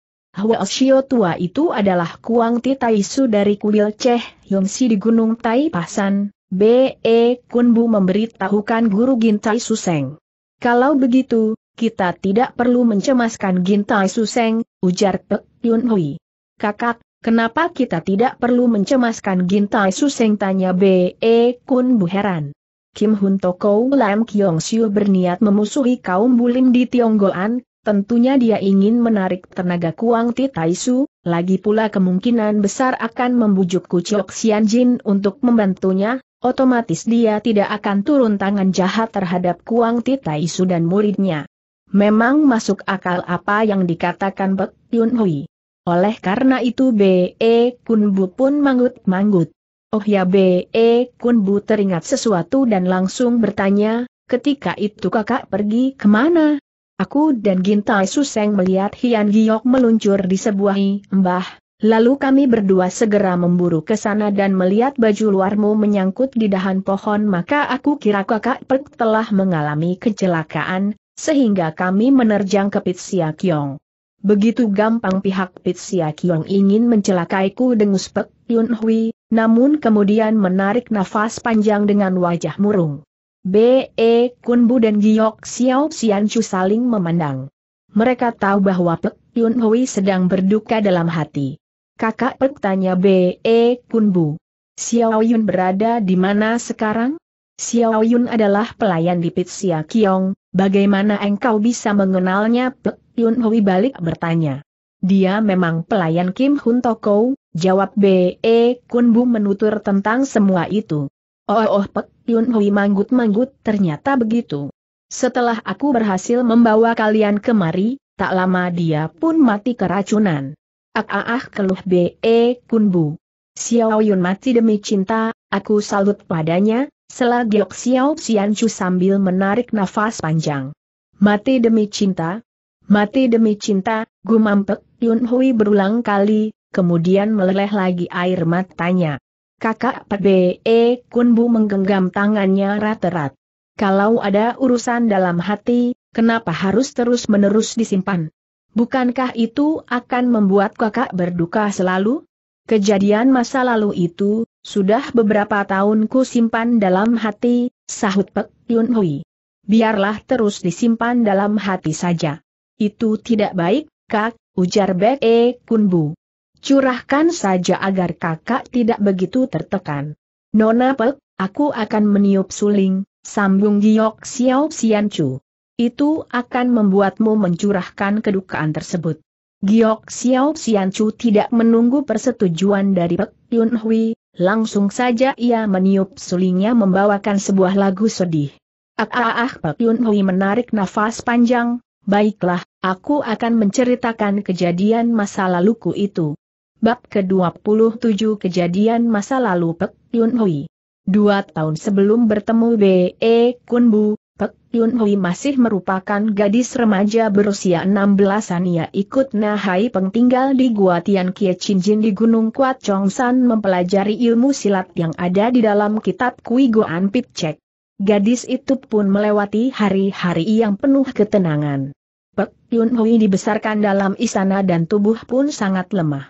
Shio tua itu adalah Kuang Titaisu dari kuil Ceh Yongsi di Gunung Tai Pasan, B.E. Kunbu memberitahukan guru Gintai Suseng. Kalau begitu, kita tidak perlu mencemaskan Gintai Suseng, ujar Pek Yun Hui. Kakak, Kenapa kita tidak perlu mencemaskan Gintai Suseng tanya B.E. Kun Bu heran. Kim Hun Toko Lam Kiong Siu berniat memusuhi kaum bulim di Tionggoan, tentunya dia ingin menarik tenaga Kuang Ti Taisu, lagi pula kemungkinan besar akan membujuk Kuciok Sian Jin untuk membantunya, otomatis dia tidak akan turun tangan jahat terhadap Kuang Ti Taisu dan muridnya. Memang masuk akal apa yang dikatakan Bek Yun Hui. Oleh karena itu B.E. Kunbu pun manggut-manggut. Oh ya B.E. Kunbu teringat sesuatu dan langsung bertanya, ketika itu kakak pergi ke mana? Aku dan Gintai Suseng melihat Hian Giok meluncur di sebuah mbah, lalu kami berdua segera memburu ke sana dan melihat baju luarmu menyangkut di dahan pohon maka aku kira kakak Pek telah mengalami kecelakaan, sehingga kami menerjang ke Pit Kiong. Begitu gampang pihak Pit Sia Kiong ingin mencelakaiku dengus Pek Yun Hui, namun kemudian menarik nafas panjang dengan wajah murung. B.E. Bu dan Giok Xiao Xian Chu saling memandang. Mereka tahu bahwa Pek Yun Hui sedang berduka dalam hati. Kakak Pek tanya B.E. Bu. Xiao Yun berada di mana sekarang? Xiao Yun adalah pelayan di Pit Sia Kiong, bagaimana engkau bisa mengenalnya Pek Yun Hui balik bertanya. Dia memang pelayan Kim Hun Toko, jawab B.E. Kun Bu menutur tentang semua itu. Oh oh Pek Yun Hui manggut-manggut ternyata begitu. Setelah aku berhasil membawa kalian kemari, tak lama dia pun mati keracunan. Ah ah keluh B.E. Kun Bu. Xiao Yun mati demi cinta, aku salut padanya, selagi Xiao Xianchu sambil menarik nafas panjang. Mati demi cinta, Mati demi cinta, gumam Pek Yun Hui berulang kali, kemudian meleleh lagi air matanya. Kakak PBE Kun Bu menggenggam tangannya rat-rat. Kalau ada urusan dalam hati, kenapa harus terus-menerus disimpan? Bukankah itu akan membuat kakak berduka selalu? Kejadian masa lalu itu, sudah beberapa tahun ku simpan dalam hati, sahut Pek Yun Hui. Biarlah terus disimpan dalam hati saja. Itu tidak baik, kak, ujar Bek E Kunbu. Curahkan saja agar kakak tidak begitu tertekan. Nona Pek, aku akan meniup suling, sambung Giok Xiao Chu. Itu akan membuatmu mencurahkan kedukaan tersebut. Giok Xiao Chu tidak menunggu persetujuan dari Pek Yun Hui, langsung saja ia meniup sulingnya membawakan sebuah lagu sedih. Ah ah ah Pek Yun Hui menarik nafas panjang, Baiklah, aku akan menceritakan kejadian masa laluku itu. Bab ke-27 Kejadian Masa Lalu Pek Yun Hui Dua tahun sebelum bertemu B.E. Kunbu, Pek Yun Hui masih merupakan gadis remaja berusia 16-an ia ikut Nahai Peng tinggal di Gua Tian Kie Chin Jin di Gunung Kuat Chong San mempelajari ilmu silat yang ada di dalam kitab Kui Goan Pip Cek. Gadis itu pun melewati hari-hari yang penuh ketenangan. Pek Yun Hui dibesarkan dalam istana dan tubuh pun sangat lemah.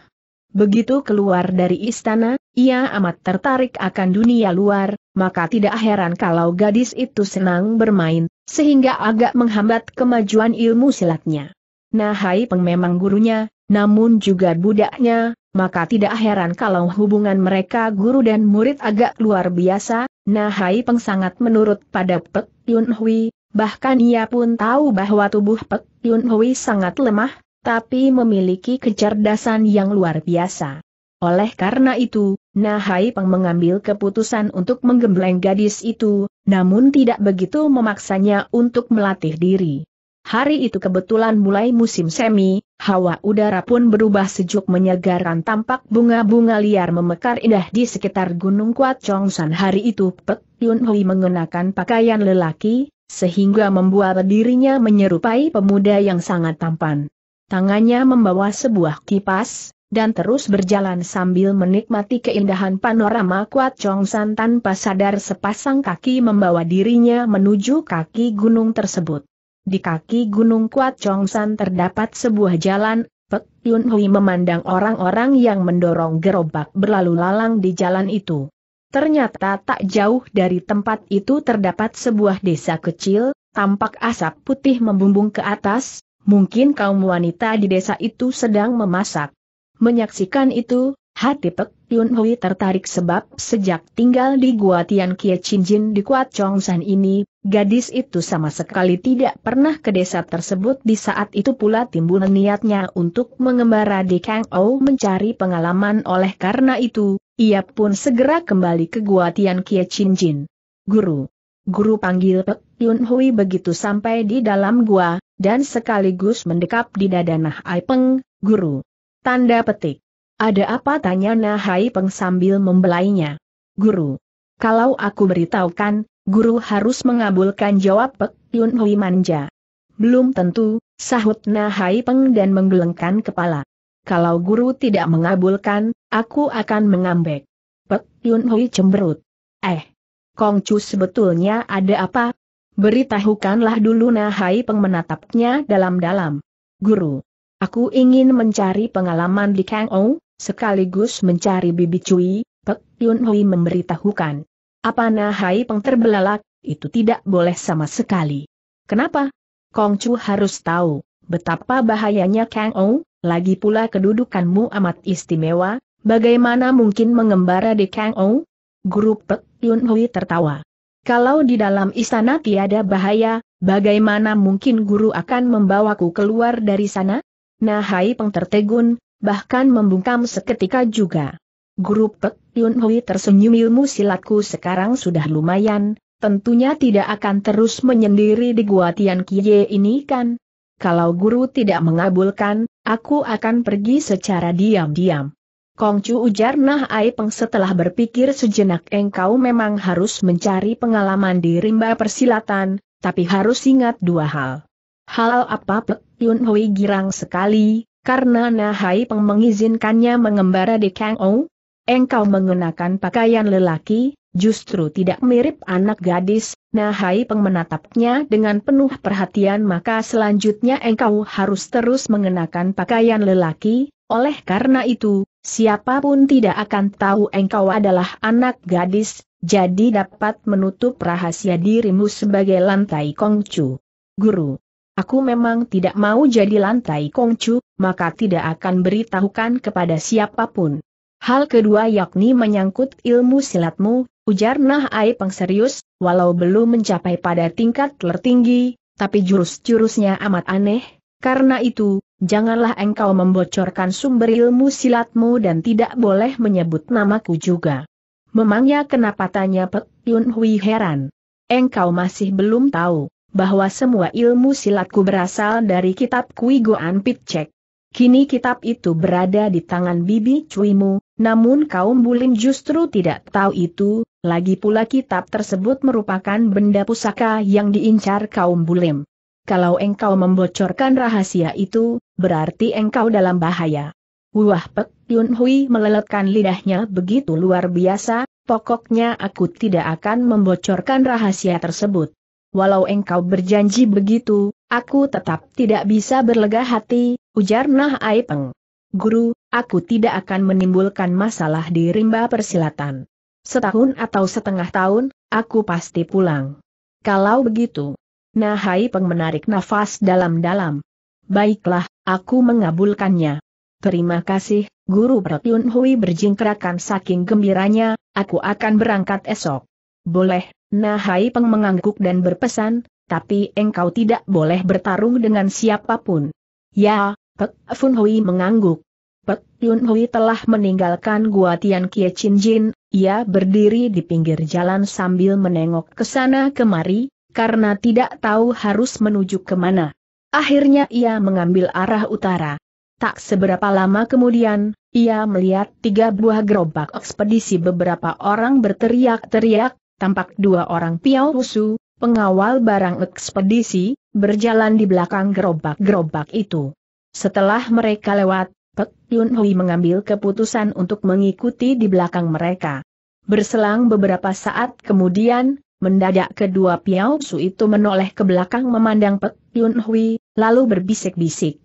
Begitu keluar dari istana, ia amat tertarik akan dunia luar, maka tidak heran kalau gadis itu senang bermain, sehingga agak menghambat kemajuan ilmu silatnya. Nah Hai Peng memang gurunya, namun juga budaknya, maka tidak heran kalau hubungan mereka guru dan murid agak luar biasa, Nah Hai Peng sangat menurut pada Pek Yun Hui, bahkan ia pun tahu bahwa tubuh Pek Yun Hui sangat lemah, tapi memiliki kecerdasan yang luar biasa. Oleh karena itu, Nahai Peng mengambil keputusan untuk menggembleng gadis itu, namun tidak begitu memaksanya untuk melatih diri. Hari itu kebetulan mulai musim semi, hawa udara pun berubah sejuk menyegarkan tampak bunga-bunga liar memekar indah di sekitar Gunung Kuat Chongsan hari itu Pek Yun Hui mengenakan pakaian lelaki, sehingga membuat dirinya menyerupai pemuda yang sangat tampan. Tangannya membawa sebuah kipas, dan terus berjalan sambil menikmati keindahan panorama Kuat Chongsan tanpa sadar sepasang kaki membawa dirinya menuju kaki gunung tersebut. Di kaki gunung Kuat Chongsan terdapat sebuah jalan, Pek Yun Hui memandang orang-orang yang mendorong gerobak berlalu lalang di jalan itu. Ternyata tak jauh dari tempat itu terdapat sebuah desa kecil, tampak asap putih membumbung ke atas, mungkin kaum wanita di desa itu sedang memasak. Menyaksikan itu, hati Pek Yun Hui tertarik sebab sejak tinggal di Gua Tian Kie Chin Jin di Kuat Chong San ini, gadis itu sama sekali tidak pernah ke desa tersebut di saat itu pula timbul niatnya untuk mengembara di Kang Ou mencari pengalaman oleh karena itu, ia pun segera kembali ke Gua Tian Kie Chin Jin. Guru. Guru panggil Pek Yun Hui begitu sampai di dalam gua, dan sekaligus mendekap di dada Nah Ai Peng, Guru. Tanda petik. Ada apa tanya Nahai Peng sambil membelainya. Guru. Kalau aku beritahukan, guru harus mengabulkan jawab Pek Yun Hui manja. Belum tentu, sahut Nahai Peng dan menggelengkan kepala. Kalau guru tidak mengabulkan, aku akan mengambek. Pek Yun Hui cemberut. Eh, Kongcu sebetulnya ada apa? Beritahukanlah dulu Nahai Peng menatapnya dalam-dalam. Guru. Aku ingin mencari pengalaman di Kang Ou, sekaligus mencari Bibi Cui, Pek Yun Hui memberitahukan. Apa Nahai Peng terbelalak, itu tidak boleh sama sekali. Kenapa? Kong Chu harus tahu, betapa bahayanya Kang Ou, lagi pula kedudukanmu amat istimewa, bagaimana mungkin mengembara di Kang Ou? Guru Pek Yun Hui tertawa. Kalau di dalam istana tiada bahaya, bagaimana mungkin guru akan membawaku keluar dari sana? Nah Hai Peng tertegun, bahkan membungkam seketika juga. Guru Pek Yun Hui tersenyum ilmu silatku sekarang sudah lumayan, tentunya tidak akan terus menyendiri di Gua Tian Kie ini kan? Kalau guru tidak mengabulkan, aku akan pergi secara diam-diam. Kongcu ujar Nah Ai Peng setelah berpikir sejenak engkau memang harus mencari pengalaman di rimba persilatan, tapi harus ingat dua hal. Hal apa Pek Yun Hui girang sekali, karena Nahai Peng mengizinkannya mengembara di Kang Ou. Engkau mengenakan pakaian lelaki, justru tidak mirip anak gadis, Nahai Peng menatapnya dengan penuh perhatian maka selanjutnya engkau harus terus mengenakan pakaian lelaki, oleh karena itu, siapa pun tidak akan tahu engkau adalah anak gadis, jadi dapat menutup rahasia dirimu sebagai lantai kongcu. Guru Aku memang tidak mau jadi lantai kongcu, maka tidak akan beritahukan kepada siapa pun. Hal kedua yakni menyangkut ilmu silatmu, ujar Nah Ai Peng serius, walau belum mencapai pada tingkat tertinggi, tapi jurus-jurusnya amat aneh, karena itu, janganlah engkau membocorkan sumber ilmu silatmu dan tidak boleh menyebut namaku juga. Memangnya kenapa tanya Pek Yun Hui heran? Engkau masih belum tahu bahwa semua ilmu silatku berasal dari kitab Kui Goan Pit Cek. Kini kitab itu berada di tangan bibi cuimu, namun kaum bulim justru tidak tahu itu, lagi pula kitab tersebut merupakan benda pusaka yang diincar kaum bulim. Kalau engkau membocorkan rahasia itu, berarti engkau dalam bahaya. Wah Pek Yun Hui melelotkan lidahnya begitu luar biasa, pokoknya aku tidak akan membocorkan rahasia tersebut walau engkau berjanji begitu, aku tetap tidak bisa berlega hati, ujar Nah Ai Peng. Guru, aku tidak akan menimbulkan masalah di rimba persilatan. Setahun atau setengah tahun, aku pasti pulang. Kalau begitu, Nah Hai Peng menarik nafas dalam-dalam. Baiklah, aku mengabulkannya. Terima kasih, Guru Pratyun Hui berjingkrakan saking gembiranya, aku akan berangkat esok. Boleh, Nahai Peng mengangguk dan berpesan, tapi engkau tidak boleh bertarung dengan siapa pun. Ya, Pek Fun Hui mengangguk. Pek Yun Hui telah meninggalkan Gua Tian Kie Chin Jin, ia berdiri di pinggir jalan sambil menengok ke sana kemari, karena tidak tahu harus menuju ke mana. Akhirnya ia mengambil arah utara. Tak seberapa lama kemudian, ia melihat tiga buah gerobak ekspedisi beberapa orang berteriak-teriak, tampak dua orang piau husu, pengawal barang ekspedisi, berjalan di belakang gerobak-gerobak itu. Setelah mereka lewat, Pek Yun Hui mengambil keputusan untuk mengikuti di belakang mereka. Berselang beberapa saat kemudian, mendadak kedua Piao Su itu menoleh ke belakang memandang Pek Yun Hui, lalu berbisik-bisik.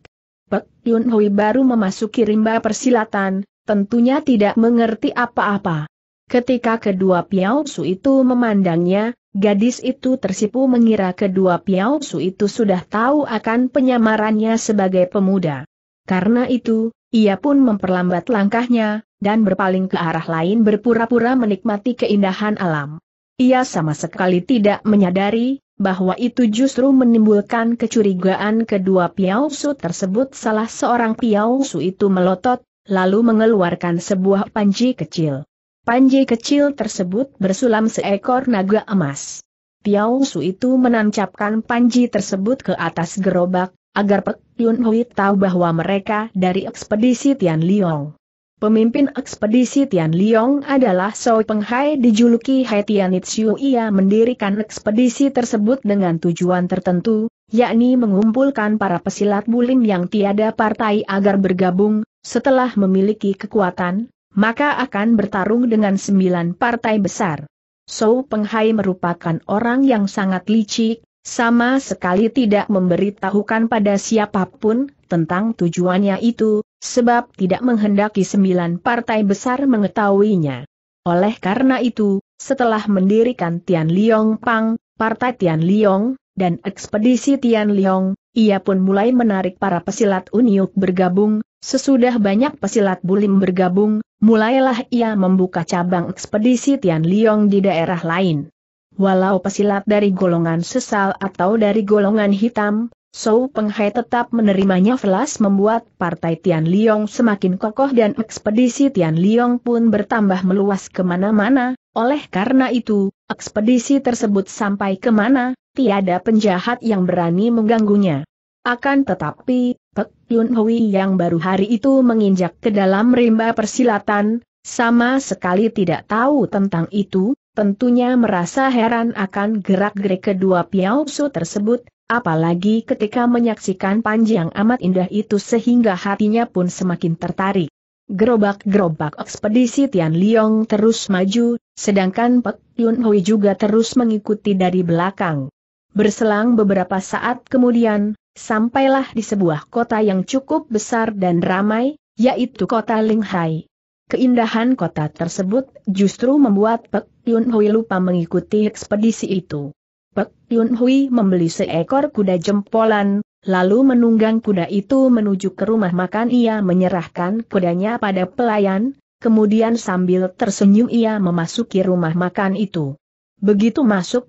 Pek Yun Hui baru memasuki rimba persilatan, tentunya tidak mengerti apa-apa. Ketika kedua Piao Su itu memandangnya, gadis itu tersipu mengira kedua Piao Su itu sudah tahu akan penyamarannya sebagai pemuda. Karena itu, ia pun memperlambat langkahnya, dan berpaling ke arah lain berpura-pura menikmati keindahan alam. Ia sama sekali tidak menyadari, bahwa itu justru menimbulkan kecurigaan kedua piausu tersebut salah seorang piausu itu melotot, lalu mengeluarkan sebuah panji kecil. Panji kecil tersebut bersulam seekor naga emas. Piausu itu menancapkan panji tersebut ke atas gerobak, agar Pek Yun Hui tahu bahwa mereka dari ekspedisi Tian Liong. Pemimpin ekspedisi Tian Liong adalah Soi Peng Hai dijuluki Hai Tianitsu ia mendirikan ekspedisi tersebut dengan tujuan tertentu, yakni mengumpulkan para pesilat bulim yang tiada partai agar bergabung, setelah memiliki kekuatan, maka akan bertarung dengan sembilan partai besar. Sou Peng Hai merupakan orang yang sangat licik, sama sekali tidak memberitahukan pada siapa pun tentang tujuannya itu, sebab tidak menghendaki sembilan partai besar mengetahuinya. Oleh karena itu, setelah mendirikan Tian Liong Pang, Partai Tian Liong, dan ekspedisi Tian Liong, ia pun mulai menarik para pesilat Uniuk bergabung, sesudah banyak pesilat Bulim bergabung, mulailah ia membuka cabang ekspedisi Tian Liong di daerah lain. Walau pesilat dari golongan sesal atau dari golongan hitam, Sou Penghai tetap menerimanya velas membuat partai Tian Liong semakin kokoh dan ekspedisi Tian Liong pun bertambah meluas ke mana-mana, oleh karena itu, ekspedisi tersebut sampai ke mana, tiada penjahat yang berani mengganggunya. Akan tetapi, Yun Hui yang baru hari itu menginjak ke dalam rimba persilatan, sama sekali tidak tahu tentang itu, tentunya merasa heran akan gerak-gerik kedua Piausu tersebut, apalagi ketika menyaksikan panjang amat indah itu sehingga hatinya pun semakin tertarik. Gerobak-gerobak ekspedisi Tian Liong terus maju, sedangkan Pek Yun Hui juga terus mengikuti dari belakang. Berselang beberapa saat kemudian, sampailah di sebuah kota yang cukup besar dan ramai, yaitu kota Linghai. Keindahan kota tersebut justru membuat Pek Yun Hui lupa mengikuti ekspedisi itu. Pek Yun Hui membeli seekor kuda jempolan, lalu menunggang kuda itu menuju ke rumah makan ia menyerahkan kudanya pada pelayan, kemudian sambil tersenyum ia memasuki rumah makan itu. Begitu masuk,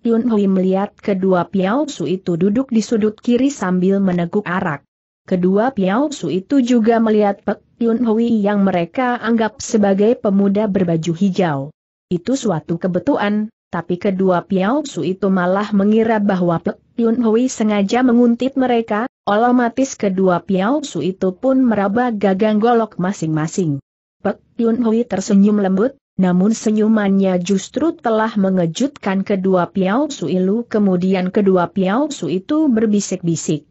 Yun Hui melihat kedua Piao Su itu duduk di sudut kiri sambil meneguk arak. Kedua Piao Su itu juga melihat Pek Yun Hui yang mereka anggap sebagai pemuda berbaju hijau. Itu suatu kebetulan, tapi kedua Piao Su itu malah mengira bahwa Pek Yun Hui sengaja menguntit mereka, otomatis kedua Piao Su itu pun meraba gagang golok masing-masing. Pek Yun Hui tersenyum lembut, namun senyumannya justru telah mengejutkan kedua Piao Su Ilu kemudian kedua Piao Su itu berbisik-bisik.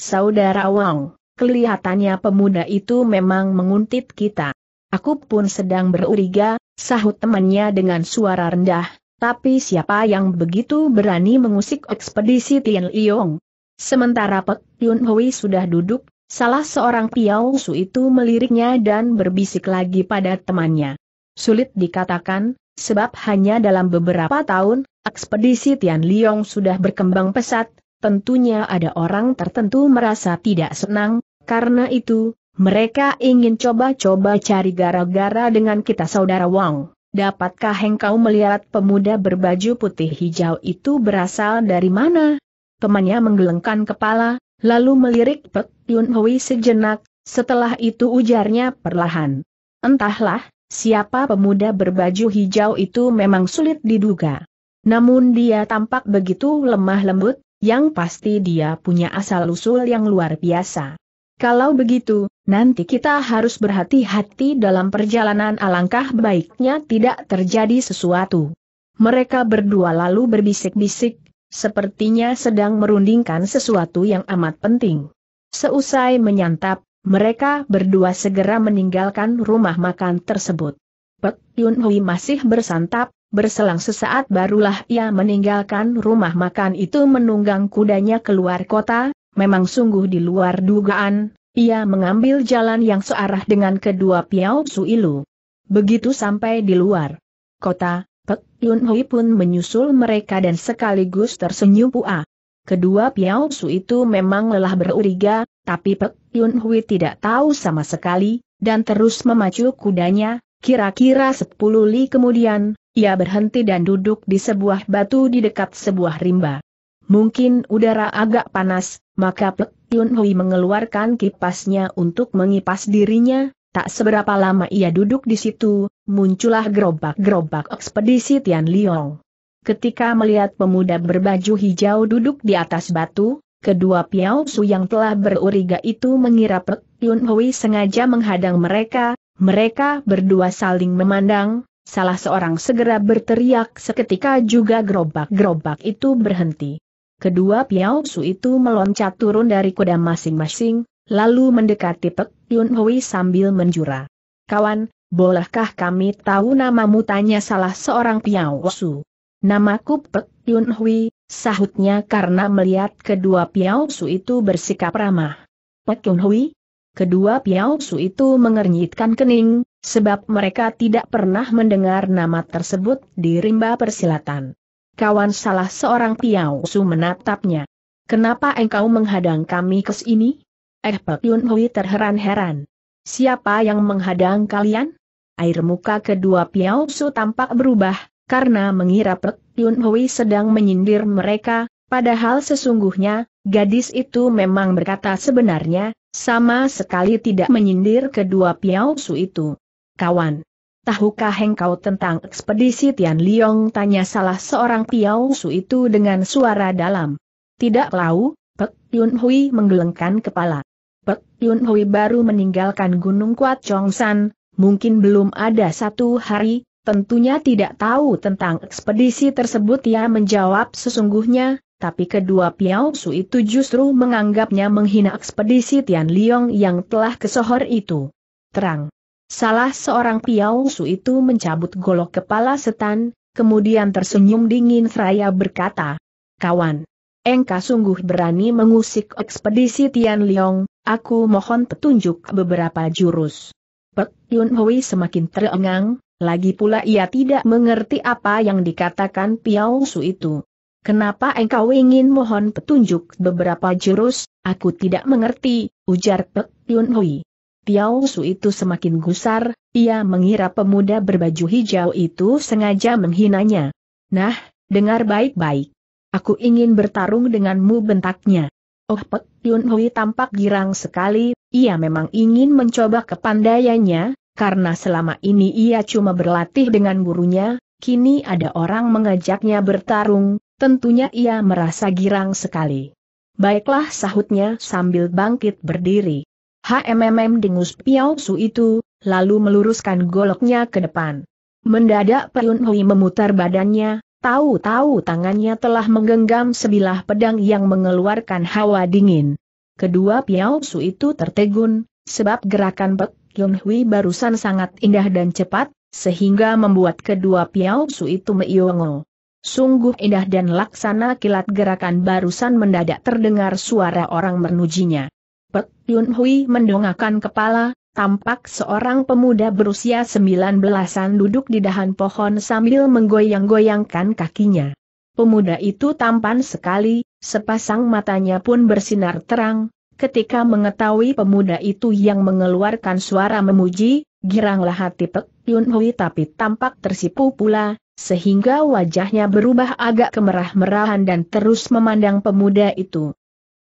Saudara Wang, kelihatannya pemuda itu memang menguntit kita. Aku pun sedang beruriga, sahut temannya dengan suara rendah, tapi siapa yang begitu berani mengusik ekspedisi Tian Liong? Sementara Pek Yun Hui sudah duduk, salah seorang Piao Su itu meliriknya dan berbisik lagi pada temannya. Sulit dikatakan, sebab hanya dalam beberapa tahun, ekspedisi Tian Liong sudah berkembang pesat, tentunya ada orang tertentu merasa tidak senang, karena itu, mereka ingin coba-coba cari gara-gara dengan kita saudara Wang. Dapatkah engkau melihat pemuda berbaju putih hijau itu berasal dari mana? Temannya menggelengkan kepala, lalu melirik Pek Yun Hui sejenak, Setelah itu ujarnya perlahan. Entahlah, siapa pemuda berbaju hijau itu memang sulit diduga. Namun dia tampak begitu lemah lembut, yang pasti dia punya asal-usul yang luar biasa. Kalau begitu, nanti kita harus berhati-hati dalam perjalanan alangkah baiknya tidak terjadi sesuatu. Mereka berdua lalu berbisik-bisik, sepertinya sedang merundingkan sesuatu yang amat penting. Seusai menyantap, mereka berdua segera meninggalkan rumah makan tersebut. Pek Yun Hui masih bersantap, berselang sesaat barulah ia meninggalkan rumah makan itu menunggang kudanya keluar kota, memang sungguh di luar dugaan, ia mengambil jalan yang searah dengan kedua Piao Suilu. Begitu sampai di luar kota, Pek Yun Hui pun menyusul mereka dan sekaligus tersenyum pua. Kedua Piao Su itu memang lelah beruriga, tapi Pek Yun Hui tidak tahu sama sekali, dan terus memacu kudanya, kira-kira sepuluh li kemudian, ia berhenti dan duduk di sebuah batu di dekat sebuah rimba. Mungkin udara agak panas, maka Pek Yun Hui mengeluarkan kipasnya untuk mengipas dirinya, Tak seberapa lama ia duduk di situ, muncullah gerobak-gerobak ekspedisi Tian Liong. Ketika melihat pemuda berbaju hijau duduk di atas batu, kedua Piao Su yang telah beruriga itu mengira Pek Yun Hui sengaja menghadang mereka, mereka berdua saling memandang, salah seorang segera berteriak seketika juga gerobak-gerobak itu berhenti. Kedua Piao Su itu meloncat turun dari kuda masing-masing, lalu mendekati Pek Yun Hui sambil menjura. Kawan, bolehkah kami tahu namamu tanya salah seorang Piao Su. Namaku Pek Yun Hui, sahutnya karena melihat kedua Piao Su itu bersikap ramah. Pek Yun Hui? Kedua Piao Su itu mengernyitkan kening, sebab mereka tidak pernah mendengar nama tersebut di rimba persilatan. Kawan salah seorang Piao Su menatapnya. Kenapa engkau menghadang kami ke sini? Eh Pak Yun Hui terheran-heran. Siapa yang menghadang kalian? Air muka kedua Piao Su tampak berubah, karena mengira Pak Yun Hui sedang menyindir mereka, padahal sesungguhnya, gadis itu memang berkata sebenarnya, sama sekali tidak menyindir kedua Piao Su itu. Kawan, tahukah engkau tentang ekspedisi Tian Liong? Tanya salah seorang Piao Su itu dengan suara dalam. Tidak tahu, Pek Yun Hui menggelengkan kepala. Pek Yun Hui baru meninggalkan Gunung Kuat Chong San, mungkin belum ada satu hari, tentunya tidak tahu tentang ekspedisi tersebut ia menjawab sesungguhnya, tapi kedua Piao Su itu justru menganggapnya menghina ekspedisi Tian Liong yang telah kesohor itu. Terang. Salah seorang Piao Su itu mencabut golok kepala setan, kemudian tersenyum dingin seraya berkata, Kawan, engkau sungguh berani mengusik ekspedisi Tian Liong, Aku mohon petunjuk beberapa jurus. Pek Yun Hui semakin terengang, lagi pula ia tidak mengerti apa yang dikatakan Piao Su itu. Kenapa engkau ingin mohon petunjuk beberapa jurus, aku tidak mengerti, ujar Pek Yun Hui. Piao Su itu semakin gusar, ia mengira pemuda berbaju hijau itu sengaja menghinanya. Nah, dengar baik-baik. Aku ingin bertarung denganmu bentaknya. Oh Pek Yun Hui tampak girang sekali, ia memang ingin mencoba kepandaiannya, karena selama ini ia cuma berlatih dengan gurunya, kini ada orang mengajaknya bertarung, tentunya ia merasa girang sekali. Baiklah sahutnya sambil bangkit berdiri. HMMM dengus Piao Su itu, lalu meluruskan goloknya ke depan. Mendadak Yun Hui memutar badannya, Tahu-tahu tangannya telah menggenggam sebilah pedang yang mengeluarkan hawa dingin. Kedua Piao Su itu tertegun, sebab gerakan Pek Yun Hui barusan sangat indah dan cepat, sehingga membuat kedua Piao Su itu meiyongo. Sungguh indah dan laksana kilat gerakan barusan mendadak terdengar suara orang menujinya. Pek Yun Hui mendongakkan kepala, Tampak seorang pemuda berusia sembilan belasan duduk di dahan pohon sambil menggoyang-goyangkan kakinya. Pemuda itu tampan sekali, sepasang matanya pun bersinar terang, ketika mengetahui pemuda itu yang mengeluarkan suara memuji, giranglah hati Pek Yun Hui tapi tampak tersipu pula, sehingga wajahnya berubah agak kemerah-merahan dan terus memandang pemuda itu.